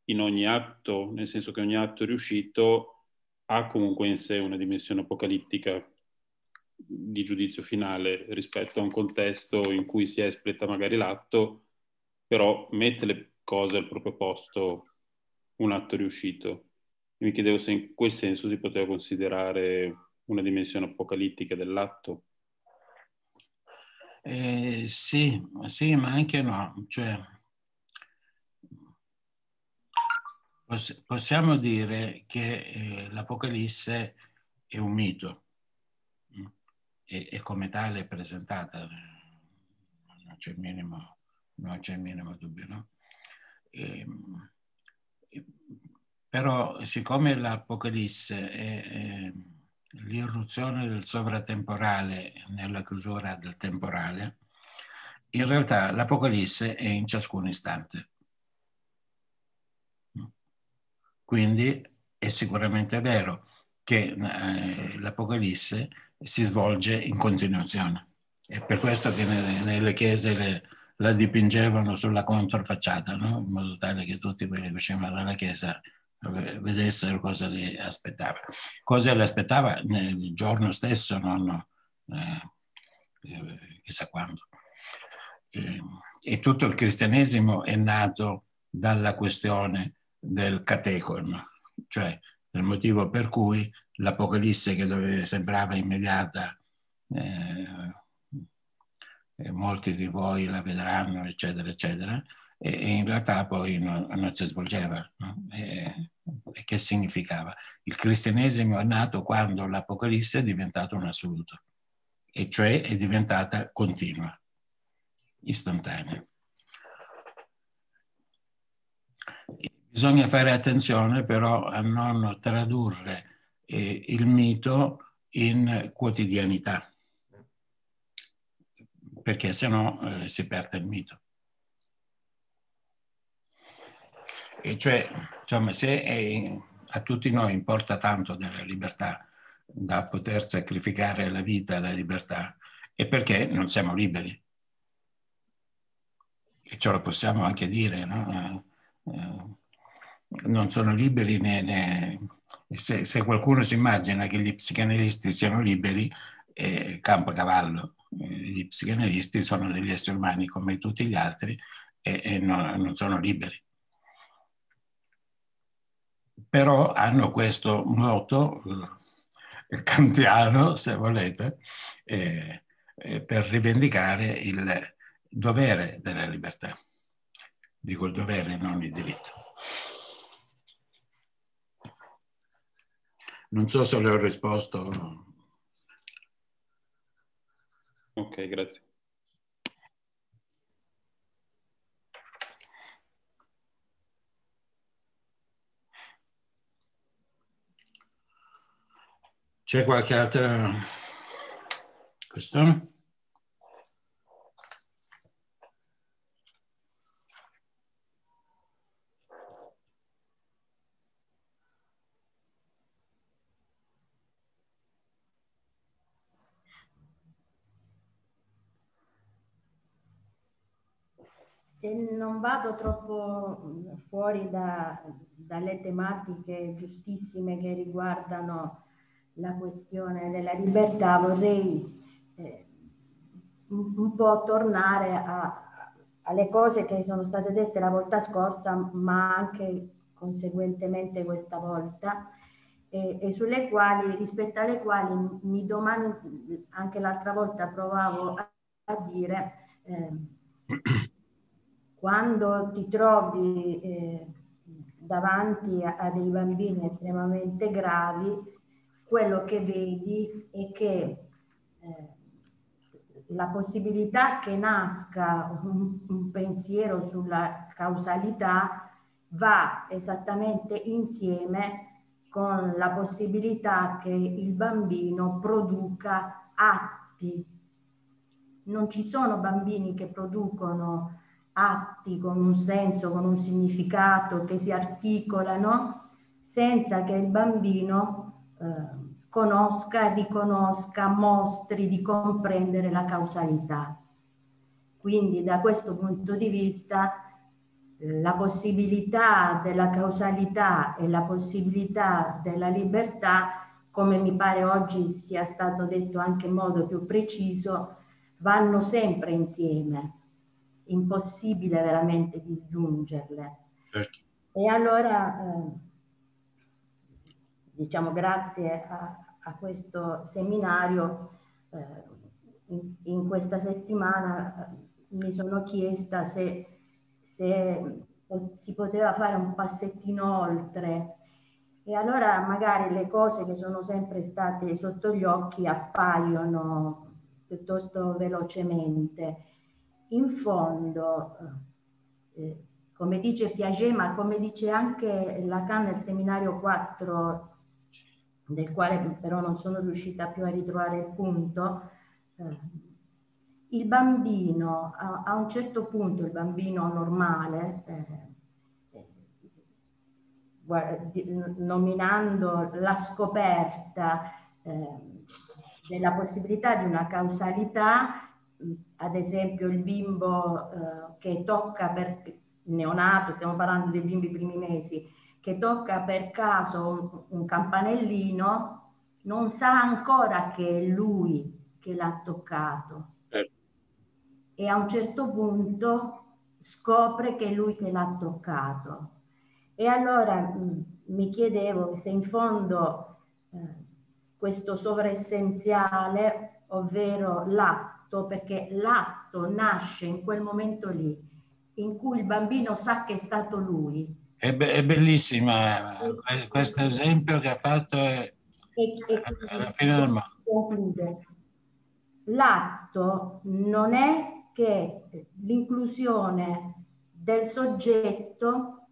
in ogni atto, nel senso che ogni atto riuscito ha comunque in sé una dimensione apocalittica di giudizio finale rispetto a un contesto in cui si espleta magari l'atto, però mette le cose al proprio posto un atto riuscito mi chiedevo se in quel senso si poteva considerare una dimensione apocalittica dell'atto. Eh, sì, sì, ma anche no. Cioè, poss- possiamo dire che eh, l'Apocalisse è un mito e, e, come tale è presentata, non c'è il minimo, non c'è il minimo dubbio. No? E, ehm, però siccome l'Apocalisse è, l'irruzione del sovratemporale nella chiusura del temporale, in realtà l'Apocalisse è in ciascun istante. Quindi è sicuramente vero che eh, l'Apocalisse si svolge in continuazione. È per questo che nelle, nelle chiese le, la dipingevano sulla controfacciata, no? in modo tale che tutti quelli che uscivano dalla chiesa vedessero cosa le aspettava. Cosa le aspettava nel giorno stesso, non eh, chissà quando. E, e, tutto il cristianesimo è nato dalla questione del catecon, cioè del motivo per cui l'Apocalisse che dove sembrava immediata, eh, molti di voi la vedranno, eccetera, eccetera, e, in realtà poi non, non si svolgeva. No? E, e che significava? Il cristianesimo è nato quando l'Apocalisse è diventato un assoluto, e cioè è diventata continua, istantanea. Bisogna fare attenzione però a non tradurre eh, il mito in quotidianità, perché sennò eh, si perde il mito. E cioè, insomma, se è, a tutti noi importa tanto della libertà, da poter sacrificare la vita alla libertà, è perché non siamo liberi. E ce lo possiamo anche dire, no? Eh, non sono liberi né, né se, se, qualcuno si immagina che gli psicanalisti siano liberi, eh, campo cavallo. Eh, gli psicanalisti sono degli esseri umani come tutti gli altri e, e no, non sono liberi. Però hanno questo moto eh, kantiano, se volete, eh, eh, per rivendicare il dovere della libertà. Dico il dovere, non il diritto. Non so se le ho risposto. Ok, grazie. C'è qualche altra questione? Se non vado troppo mm, fuori da, dalle tematiche giustissime che riguardano la questione della libertà, vorrei eh, un, po' tornare a, alle cose che sono state dette la volta scorsa, ma anche conseguentemente questa volta, e, e sulle quali, rispetto alle quali mi domando, anche l'altra volta provavo a, a dire, eh, quando ti trovi eh, davanti a, a, dei bambini estremamente gravi, quello che vedi è che eh, la possibilità che nasca un, un pensiero sulla causalità va esattamente insieme con la possibilità che il bambino produca atti. Non ci sono bambini che producono atti con un senso, con un significato, che si articolano senza che il bambino eh, conosca, riconosca, mostri di comprendere la causalità. Quindi da questo punto di vista la possibilità della causalità e la possibilità della libertà, come mi pare oggi sia stato detto anche in modo più preciso, vanno sempre insieme impossibile veramente disgiungerle. Certo. E allora, eh, diciamo, grazie a, a questo seminario, eh, in, in, questa settimana eh, mi sono chiesta se, se si poteva fare un passettino oltre e allora magari le cose che sono sempre state sotto gli occhi appaiono piuttosto velocemente in fondo, eh, come dice Piaget, ma come dice anche Lacan nel seminario 4, del quale però non sono riuscita più a ritrovare il punto, eh, il bambino, a, a, un certo punto, il bambino normale, eh, nominando la scoperta eh, della possibilità di una causalità, ad esempio il bimbo eh, che tocca per neonato, stiamo parlando dei bimbi primi mesi, che tocca per caso un, un campanellino, non sa ancora che è lui che l'ha toccato. Eh. E a un certo punto scopre che è lui che l'ha toccato. E allora mh, mi chiedevo se in fondo eh, questo sovraessenziale, ovvero l'atto, l'atto perché l'atto nasce in quel momento lì in cui il bambino sa che è stato lui. È, be- è bellissima e, questo esempio che ha fatto è, e, e, alla fine del mondo. Conclude. L'atto non è che l'inclusione del soggetto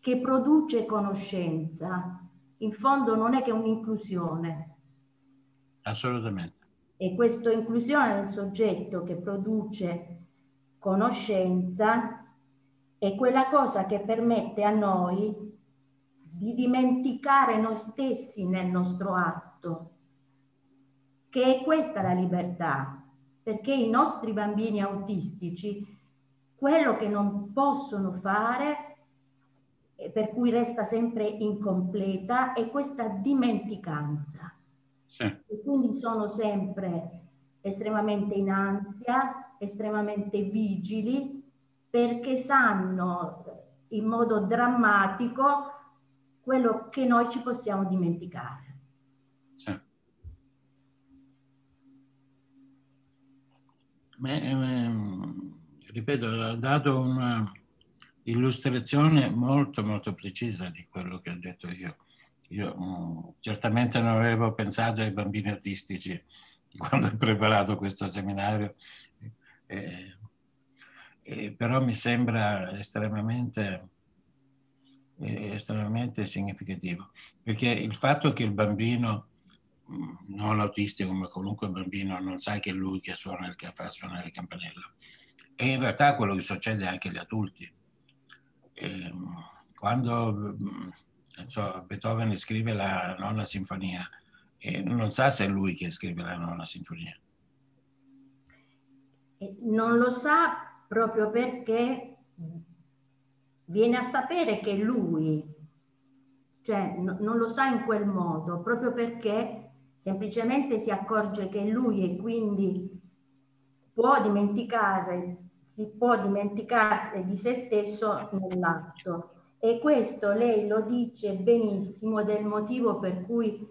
che produce conoscenza. In fondo non è che un'inclusione. Assolutamente. E questa inclusione del soggetto che produce conoscenza è quella cosa che permette a noi di dimenticare noi stessi nel nostro atto, che è questa la libertà, perché i nostri bambini autistici quello che non possono fare per cui resta sempre incompleta è questa dimenticanza. Sì. E quindi sono sempre estremamente in ansia, estremamente vigili, perché sanno in modo drammatico quello che noi ci possiamo dimenticare. Sì. Ma, ehm, ripeto, ha dato un'illustrazione molto molto precisa di quello che ho detto io. Io mh, certamente non avevo pensato ai bambini autistici quando ho preparato questo seminario, eh, eh, però mi sembra estremamente, eh, estremamente significativo, perché il fatto che il bambino non autistico come qualunque bambino non sa che è lui che suona il, fa suonare il campanello, e in realtà quello che succede anche agli adulti. E, ehm, quando so, Beethoven scrive la nona sinfonia, e non sa se è lui che scrive la nona sinfonia. Non lo sa proprio perché viene a sapere che lui, cioè no, non lo sa in quel modo, proprio perché semplicemente si accorge che è lui e quindi può dimenticare si può dimenticarsi di se stesso nell'atto. E questo lei lo dice benissimo il motivo per cui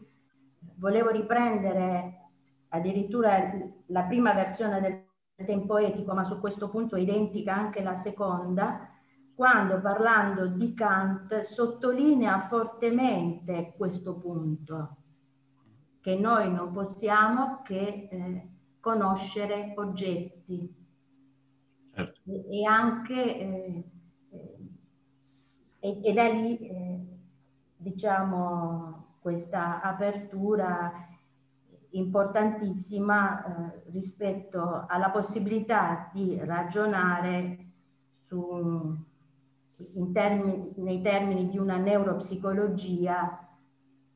volevo riprendere addirittura la prima versione del tempo etico, ma su questo punto è identica anche la seconda, quando parlando di Kant sottolinea fortemente questo punto, che noi non possiamo che eh, conoscere oggetti certo. e, e, anche eh, eh, ed è lì eh, diciamo questa apertura importantissima eh, rispetto alla possibilità di ragionare su, termini, nei termini di una neuropsicologia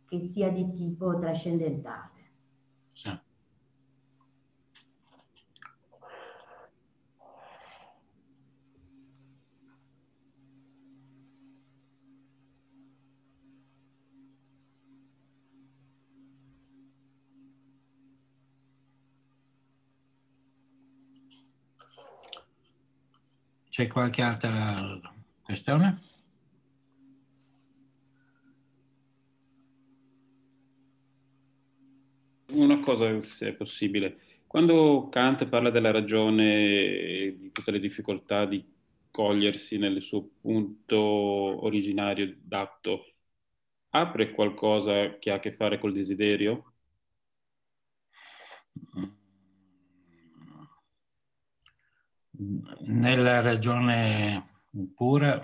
che sia di tipo trascendentale. Sì. C'è qualche altra questione? Una cosa, se è possibile. Quando Kant parla della ragione di tutte le difficoltà di cogliersi nel suo punto originario d'atto, apre qualcosa che ha a che fare col desiderio? Mm. Nella regione pura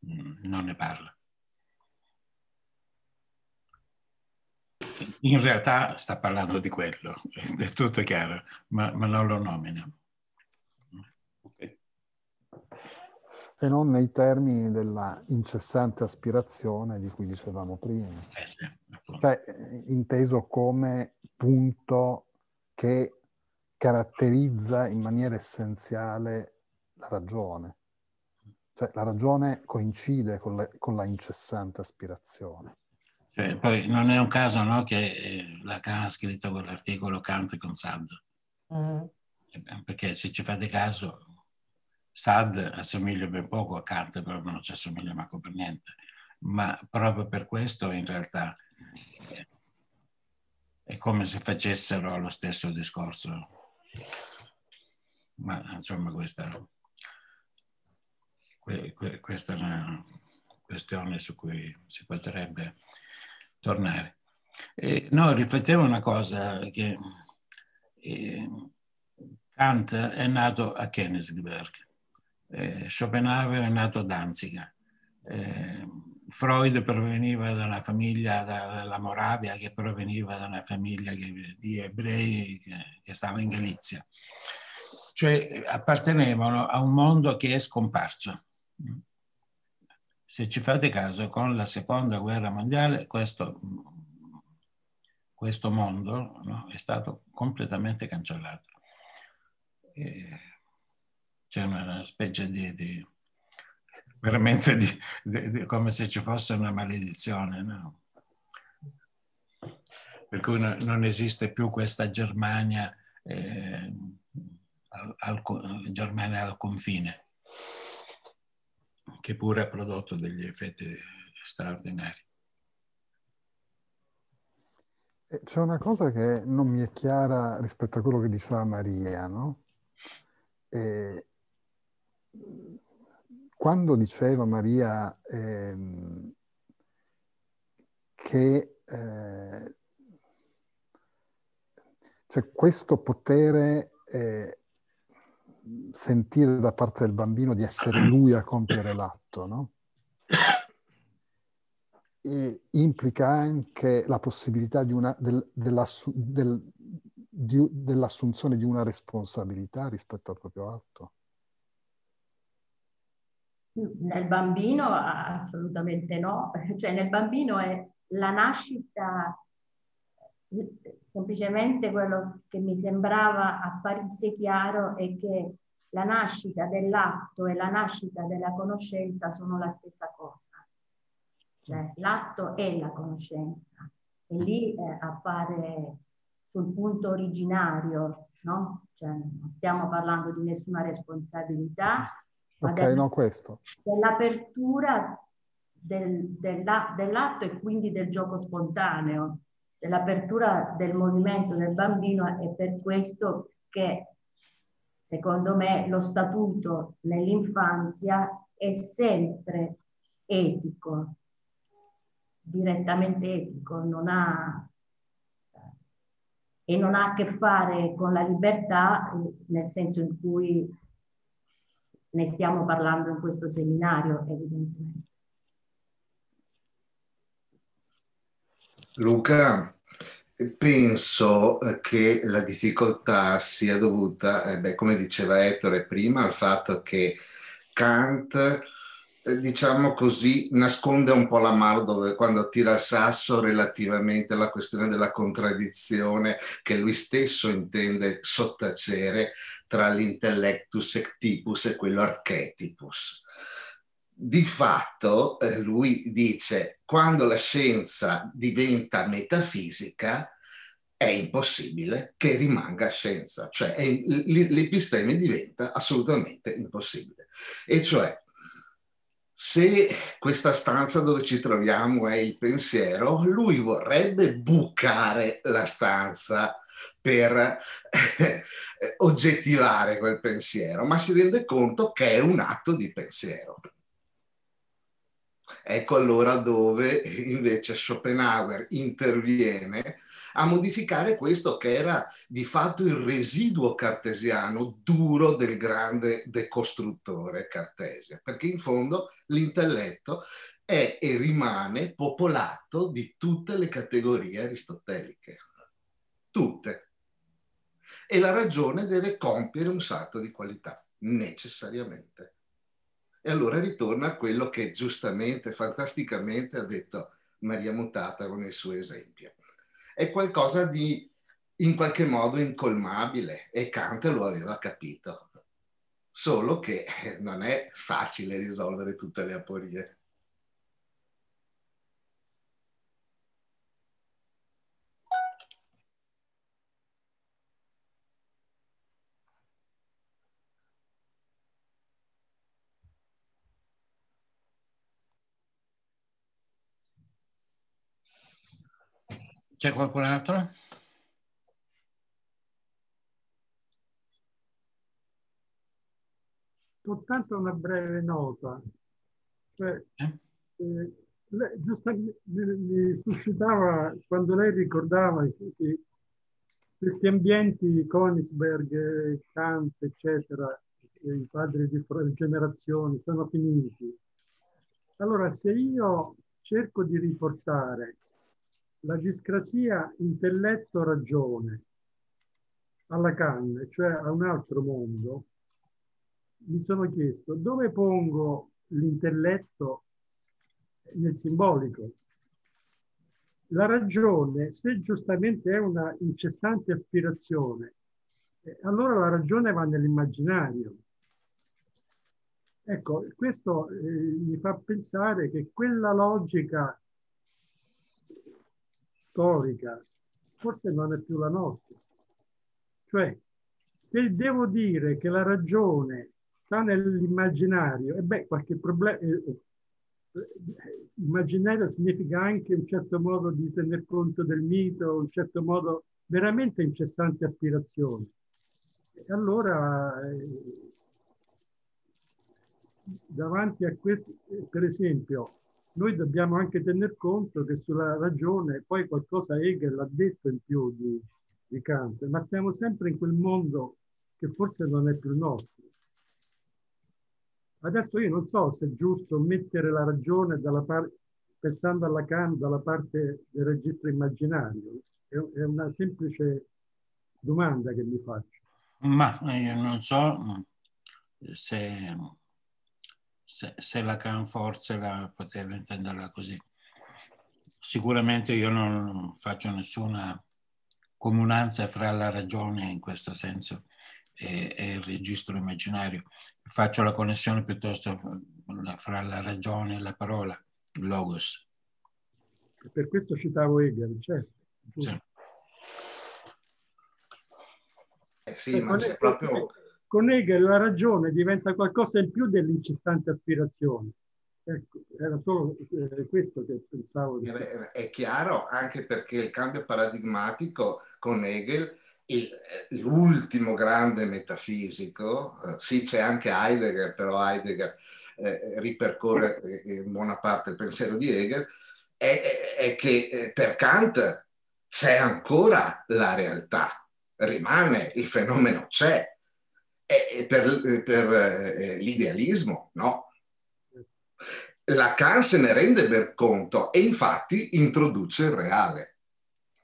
non ne parla. In realtà sta parlando di quello, è tutto chiaro, ma, ma non lo nomina. Se non nei termini della incessante aspirazione di cui dicevamo prima. Eh sì, cioè, inteso come punto che caratterizza in maniera essenziale la ragione. Cioè la ragione coincide con, le, con la incessante aspirazione. Cioè, poi non è un caso no, che eh, Lacan ha scritto quell'articolo Kant con Sad. Mm. Perché se ci fate caso, Sad assomiglia ben poco a Kant, proprio non ci assomiglia manco per niente. Ma proprio per questo in realtà eh, è come se facessero lo stesso discorso ma insomma questa questa è una questione su cui si potrebbe tornare. E, no, riflettevo una cosa, che eh, Kant è nato a Königsberg, eh, Schopenhauer è nato a Danzica, eh, Freud proveniva da una famiglia dalla Moravia che proveniva da una famiglia che, di ebrei che, che stava in Galizia. Cioè appartenevano a un mondo che è scomparso. Se ci fate caso, con la seconda guerra mondiale questo, questo mondo no, è stato completamente cancellato. c'è una specie di, di veramente di, di, di, come se ci fosse una maledizione. No? Per cui no, non esiste più questa Germania, eh, al, al, Germania al confine, che pure ha prodotto degli effetti straordinari. Eh, c'è una cosa che non mi è chiara rispetto a quello che diceva Maria, no? E quando diceva Maria ehm, che eh, cioè questo potere eh, sentire da parte del bambino di essere lui a compiere l'atto, no? E implica anche la possibilità di una, del, dell'assu, del, di, dell'assunzione di una responsabilità rispetto al proprio atto. Nel bambino assolutamente no, cioè nel bambino è la nascita, semplicemente quello che mi sembrava apparisse chiaro è che la nascita dell'atto e la nascita della conoscenza sono la stessa cosa. Cioè l'atto è la conoscenza e lì eh, appare sul punto originario, no? Cioè non stiamo parlando di nessuna responsabilità, Ok, no questo. Dell'apertura del, della, dell'atto e quindi del gioco spontaneo, dell'apertura del movimento del bambino è per questo che secondo me lo statuto nell'infanzia è sempre etico, direttamente etico, non ha e non ha a che fare con la libertà nel senso in cui ne stiamo parlando in questo seminario, evidentemente. Luca, penso che la difficoltà sia dovuta, eh beh, come diceva Ettore prima, al fatto che Kant, eh, diciamo così, nasconde un po' la mano dove, quando tira il sasso relativamente alla questione della contraddizione che lui stesso intende sottacere tra l'intellectus ectipus e quello archetipus. Di fatto, eh, lui dice, quando la scienza diventa metafisica, è impossibile che rimanga scienza, cioè l'episteme diventa assolutamente impossibile. E cioè, se questa stanza dove ci troviamo è il pensiero, lui vorrebbe bucare la stanza per oggettivare quel pensiero, ma si rende conto che è un atto di pensiero. Ecco allora dove invece Schopenhauer interviene a modificare questo che era di fatto il residuo cartesiano duro del grande decostruttore cartesio, perché in fondo l'intelletto è e rimane popolato di tutte le categorie aristoteliche, tutte e la ragione deve compiere un salto di qualità, necessariamente. E allora ritorna a quello che giustamente, fantasticamente ha detto Maria Mutata con il suo esempio. È qualcosa di in qualche modo incolmabile e Kant lo aveva capito. Solo che non è facile risolvere tutte le aporie. C'è qualcun altro? soltanto una breve nota. Cioè, eh? Eh, lei, mi, mi, suscitava quando lei ricordava che questi ambienti, Königsberg, Kant, eccetera, i padri di generazioni, sono finiti. Allora, se io cerco di riportare la discrasia intelletto-ragione alla canna, cioè a un altro mondo, mi sono chiesto dove pongo l'intelletto nel simbolico. La ragione, se giustamente è una incessante aspirazione, eh, allora la ragione va nell'immaginario. Ecco, questo eh, mi fa pensare che quella logica storica forse non è più la nostra. Cioè, se devo dire che la ragione sta nell'immaginario, e beh, qualche problema... Eh, eh, immaginario significa anche un certo modo di tener conto del mito, un certo modo veramente incessante aspirazione. E allora, eh, davanti a questo, per esempio, noi dobbiamo anche tener conto che sulla ragione, poi qualcosa Hegel ha detto in più di, di Kant, ma siamo sempre in quel mondo che forse non è più nostro. Adesso io non so se è giusto mettere la ragione dalla parte, pensando alla Kant dalla parte del registro immaginario. È, è una semplice domanda che mi faccio. Ma io non so se se, se Lacan forse la poteva intenderla così. Sicuramente io non faccio nessuna comunanza fra la ragione in questo senso e, e, il registro immaginario. Faccio la connessione piuttosto fra la ragione e la parola, il logos. Per questo citavo Hegel, certo. Sì. Eh sì, ma c'è proprio con Hegel la ragione diventa qualcosa in più dell'incessante aspirazione. Ecco, era solo eh, questo che pensavo. Di... È chiaro anche perché il cambio paradigmatico con Hegel, eh, l'ultimo grande metafisico, eh, sì c'è anche Heidegger, però Heidegger eh, ripercorre eh, in buona parte il pensiero di Hegel, è, è che eh, per Kant c'è ancora la realtà, rimane, il fenomeno c'è, è per, per eh, l'idealismo, no? Lacan se ne rende per conto e infatti introduce il reale,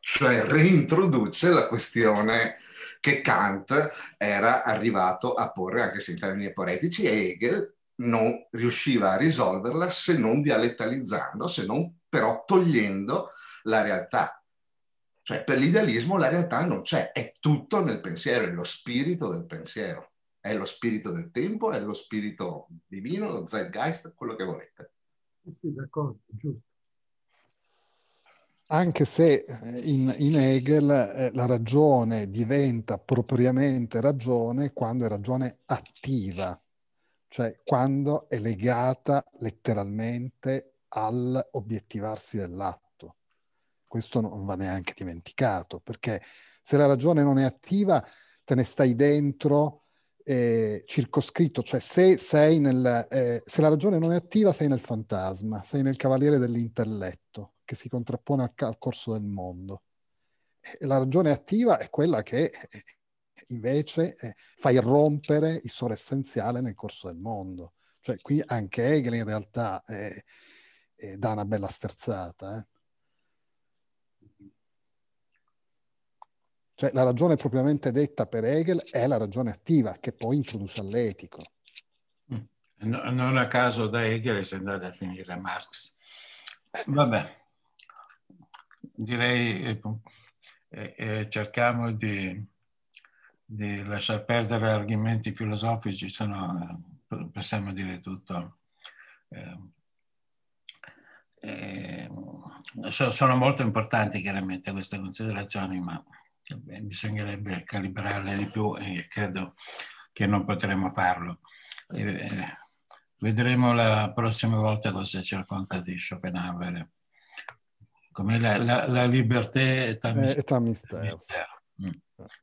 cioè reintroduce la questione che Kant era arrivato a porre anche se in termini poetici e Hegel non riusciva a risolverla se non dialettalizzando, se non però togliendo la realtà. Cioè per l'idealismo la realtà non c'è, è tutto nel pensiero, è lo spirito del pensiero. È lo spirito del tempo, è lo spirito divino, lo zeitgeist, quello che volete. Sì, d'accordo, giusto. Anche se eh, in, in Hegel eh, la ragione diventa propriamente ragione quando è ragione attiva, cioè quando è legata letteralmente all'obiettivarsi dell'atto. Questo non va neanche dimenticato, perché se la ragione non è attiva, te ne stai dentro eh, circoscritto, cioè se, sei nel, eh, se la ragione non è attiva sei nel fantasma, sei nel cavaliere dell'intelletto che si contrappone al, al corso del mondo. E la ragione attiva è quella che eh, invece eh, fa irrompere il suo essenziale nel corso del mondo. Cioè qui anche Hegel in realtà eh, eh, dà una bella sterzata. Eh. Cioè la ragione propriamente detta per Hegel è la ragione attiva che poi introduce all'etico. Mm. No, non a caso da Hegel si è andato a finire Marx. Vabbè, direi eh, eh, eh, cerchiamo di, di lasciar perdere argomenti filosofici, se no eh, possiamo dire tutto. Eh, eh, sono molto importanti chiaramente queste considerazioni, ma bisognerebbe calibrarle di più e credo che non potremo farlo. E, vedremo la prossima volta cosa ci racconta di Schopenhauer. Come la, la, la libertà è un mistero. Mm.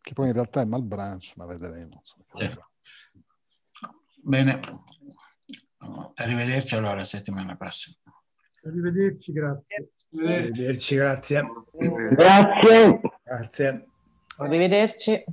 Che poi in realtà è Malbranche, ma vedremo. Sì. Bene, arrivederci allora settimana prossima. Arrivederci, grazie. Arrivederci, grazie. Grazie. Grazie. Arrivederci.